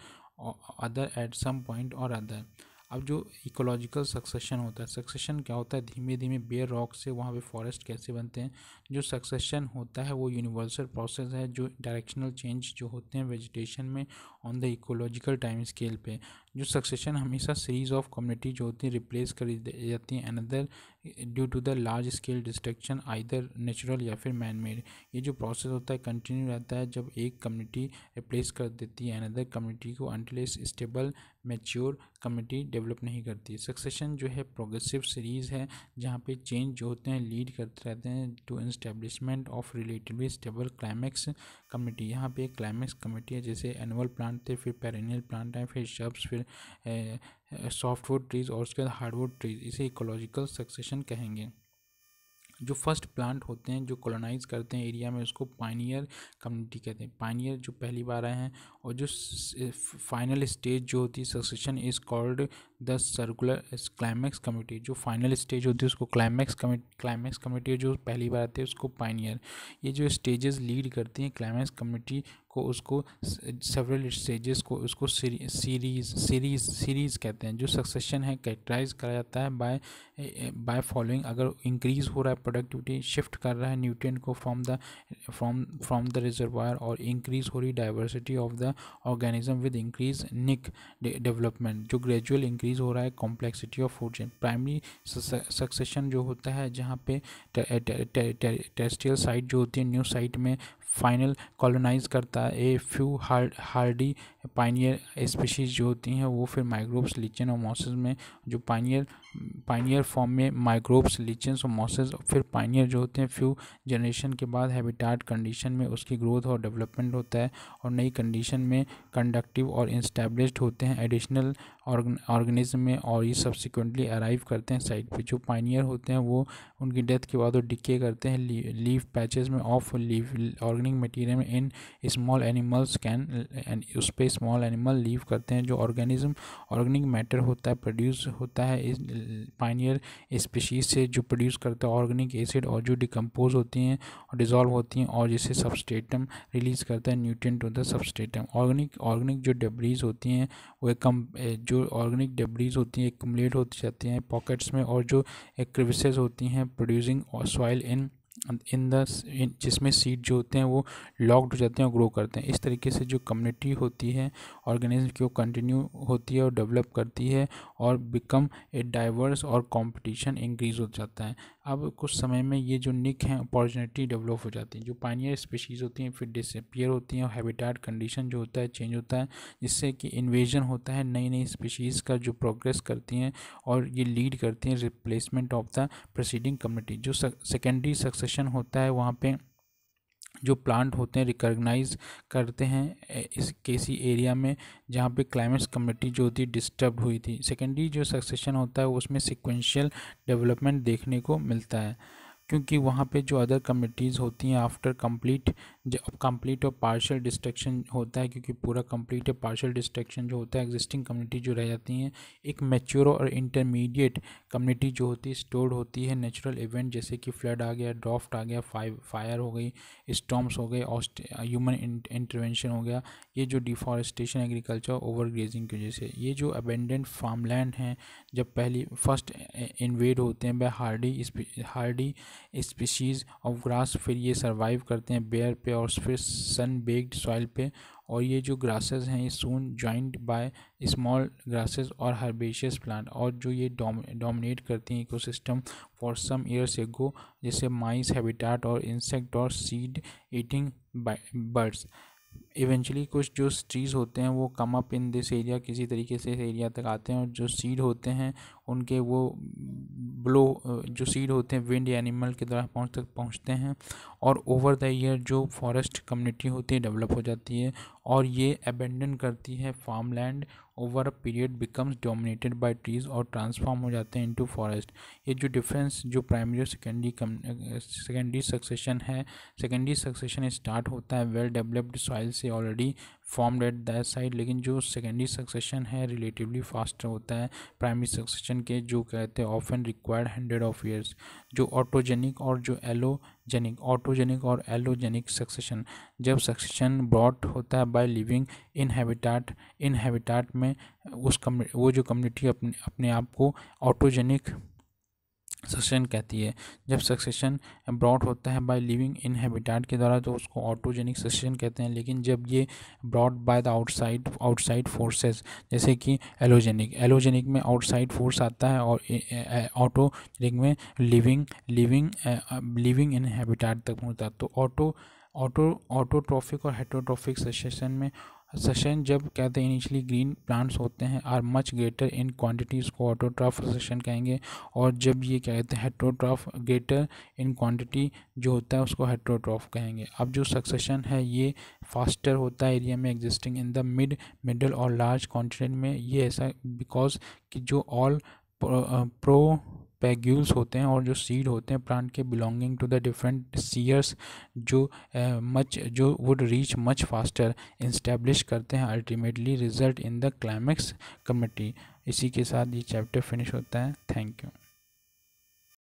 other at some point और अदर। अब जो इकोलॉजिकल सक्सेशन होता है सक्सेशन क्या होता है? धीमे धीमे बेयर रॉक से वहाँ पे फॉरेस्ट कैसे बनते हैं? जो सक्सेशन होता है, वो यूनिवर्सल प्रोसेस है, जो डायरेक्शनल चेंज जो होते हैं वेजिटेशन में on the ecological time scale पे। जो सक्सेशन हमेशा सीरीज़ ऑफ़ कम्युनिटी जो होती है रिप्लेस कर जाती हैं। Another due to the large scale destruction either natural या फिर मैन मेड ये जो प्रोसेस होता है कंटिन्यू रहता है जब एक कम्युनिटी रिप्लेस कर देती है। अनदर कम्युनिटी को until stable mature community develop नहीं करती। सक्सेशन जो है प्रोग्रेसिव सीरीज़ है, जहाँ पे चेंज जो होते हैं लीड करते रहते हैं to establishment of relatively stable climax community यहाँ पे क्लाइमैक्स कम्युनिटी है, जैसे एनुअल प्लांट थे, फिर पेरेनियल प्लांट हैं फिर शब्स फिर सॉफ्टवुड ट्रीज़ और उसके बाद हार्डवुड ट्रीज़ इसे इकोलॉजिकल सक्सेशन कहेंगे। जो फ़र्स्ट प्लांट होते हैं, जो कॉलोनाइज करते हैं एरिया में, उसको पाइनियर कम्युनिटी कहते हैं। पाइनियर जो पहली बार आए हैं और जो फाइनल स्टेज जो होती है succession is called the circular climax committee जो फाइनल स्टेज होती है, उसको क्लाइमैक्स कमेटी क्लाइमैक्स कमेटी जो पहली बार आती है, उसको पाइनियर ये जो स्टेजेस लीड करती हैं क्लाइमैक्स कमिटी को उसको सेवरल स्टेजेस को उसको सीरीज़ सीरीज़ सीरीज़ कहते हैं, जो सक्सेशन है कैरेक्टराइज करा जाता है बाय बाय फॉलोइंग अगर इंक्रीज हो रहा है प्रोडक्टिविटी शिफ्ट कर रहा है न्यूट्रिएंट को from the from from the reservoir और इंक्रीज हो रही diversity of the organism with increase niche development जो ग्रेजुअल इंक्रीज हो रहा है complexity of food chain primary succession जो होता है, जहाँ पे टेस्टियल साइट जो होती है न्यू साइट में फाइनल कॉलोनाइज करता है। A few hard hardy pioneer species जो होती हैं, वो फिर माइक्रोब्स लीचन और मॉसेस में जो पाइनियर पाइनियर फॉर्म में माइक्रोब्स लीचन्स और मॉसेस फिर पाइनियर जो होते हैं फ्यू जनरेशन के बाद हैबिटाट कंडीशन में उसकी ग्रोथ और डेवलपमेंट होता है और नई कंडीशन में कंडक्टिव और इंस्टेब्लिश्ड होते हैं। एडिशनल ऑर्गेनिज्म में और ये सब्सिक्वेंटली अराइव करते हैं साइड पे। जो पाइनियर होते हैं, वो उनकी डेथ के बाद वो डिके करते हैं लीव पैचेस में ऑफ़ लीव ऑर्गेनिक मटीरियल में इन स्मॉल एनिमल्स कैन उस पर स्मॉल एनिमल लीव करते हैं। जो ऑर्गेनिज्म ऑर्गेनिक मैटर होता है प्रोड्यूस होता है, इस पाइनियर स्पीशीज़ से जो प्रोड्यूस करता है ऑर्गेनिक एसिड और जो डिकम्पोज होती हैं, और डिजॉल्व होती हैं, और जिसे सबस्टेटम रिलीज़ करता है न्यूट्रिएंट होता है सबस्टेटम ऑर्गेनिक ऑर्गेनिक जो डेब्रीज होती हैं, वो कम जो ऑर्गेनिक डेब्रीज होती हैं एकमुलेट होती जाती हैं पॉकेट्स में और जो क्रिविसेज होती हैं producing soil in in the जिसमें सीड जो होते हैं वो लॉक्ड हो जाते हैं और ग्रो करते हैं। इस तरीके से जो कम्युनिटी होती है ऑर्गेनिज्म की वो कंटिन्यू होती है और डेवलप करती है और बिकम ए डाइवर्स और कंपटीशन इंक्रीज हो जाता है। अब कुछ समय में ये जो निक हैं अपॉर्चुनिटी डेवलप हो जाती है। जो पानियर स्पीशीज़ होती हैं, फिर डिसपियर होती हैं और हैबिटाट कंडीशन जो होता है चेंज होता है, जिससे कि इन्वेजन होता है नई नई स्पीशीज़ का जो प्रोग्रेस करती हैं और ये लीड करती हैं replacement of the proceeding community जो सेकेंडरी सक्सेशन होता है, वहाँ पर जो प्लांट होते हैं रिकॉग्नाइज करते हैं इस किसी एरिया में जहाँ पे क्लाइमेट कमेटी जो थी डिस्टर्ब हुई थी। सेकेंडरी जो सक्सेशन होता है, उसमें सिक्वेंशियल डेवलपमेंट देखने को मिलता है। क्योंकि वहाँ पे जो अदर कमिटीज़ होती हैं आफ्टर कंप्लीट जब कंप्लीट और पार्शियल डिस्ट्रक्शन होता है, क्योंकि पूरा कंप्लीट और पार्शियल डिस्ट्रक्शन जो होता है एग्जिस्टिंग कम्युनिटी जो रह जाती हैं, एक मेच्योर और इंटरमीडिएट कम्युनिटी जो होती है स्टोर्ड होती है नेचुरल इवेंट जैसे कि फ्लड आ गया ड्राफ्ट आ गया फायर हो गई स्टॉम्स हो गए ह्यूमन इंटरवेंशन हो गया, ये जो डिफॉरेस्टेशन एग्रीकल्चर ओवर ग्रेजिंग की वजह से, ये जो अबेंडेंट फार्मलैंड हैं, जब पहली फ़र्स्ट इन्वेड होते हैं by hardy hardy species of grass फिर ये सर्वाइव करते हैं बेयर पे और फिर सन बेग्ड सॉइल पे, और ये जो ग्रासेस हैं, ये soon joined by small grasses और हर्बेशियस प्लांट और जो ये डोमिनेट करती हैं ecosystem for some years ago जैसे माइस हैबिटाट और इंसेक्ट और सीड ईटिंग बर्ड्स इवेंचुअली कुछ जो ट्रीज़ होते हैं, वो come up in this area किसी तरीके से इस एरिया तक आते हैं और जो सीड होते हैं, उनके वो ब्लो जो सीड होते हैं विंड एनिमल के द्वारा पहुँच तक पहुँचते हैं और ओवर द ईयर जो फॉरेस्ट कम्युनिटी होती है डेवलप हो जाती है और ये अबेंडन करती है farm land over a period becomes dominated by trees और ट्रांसफॉर्म हो जाते हैं इनटू फॉरेस्ट ये जो डिफरेंस जो प्राइमरी और सेकेंडरी सेकेंडरी सक्सेशन है सेकेंडरी सक्सेशन स्टार्ट होता है वेल डेवलप्ड सॉइल से already formed at that side लेकिन जो सेकेंडरी सक्सेशन है रिलेटिवली फास्ट होता है प्राइमरी सक्सेशन के जो कहते हैं of and required hundred of years जो ऑटोजेनिक और जो एलोजेनिक ऑटोजेनिक और एलोजेनिक सक्सेशन जब सक्सेशन ब्रॉड होता है by living in habitat in habitat में, उस कम्यू वो जो कम्युनिटी अपने अपने आप को ऑटोजेनिक सक्सेशन कहती है। जब सक्सेशन ब्रॉड होता है बाय लिविंग इन हैबिटाट के द्वारा तो उसको ऑटोजेनिक सक्सेशन कहते हैं। लेकिन जब ये brought by the outside outside forces जैसे कि एलोजेनिक एलोजेनिक में आउटसाइड फोर्स आता है और ऑटोजेनिक में living living living in habitat तक पहुँचता तो ऑटो ऑटो ऑटोट्रॉफिक और हेट्रोट्रॉफिक सेशन में सेशन जब कहते हैं इनिशियली ग्रीन प्लांट्स होते हैं are much greater in quantities को ऑटोट्राफ सेशन कहेंगे। और जब ये कहते हैं हेट्रोट्राफ ग्रेटर इन क्वांटिटी जो होता है उसको हेट्रोट्राफ कहेंगे। अब जो सक्सेशन है, ये फास्टर होता है एरिया में existing in the mid middle और लार्ज कॉन्टिनेंट में। ये ऐसा बिकॉज़ कि जो ऑल प्रो पैग्यूल्स होते हैं और जो सीड होते हैं, प्लांट के belonging to the different seres, जो मच, जो would reach much faster establish करते हैं, ultimately result in the climax committee इसी के साथ ये चैप्टर फिनिश होता है। Thank you.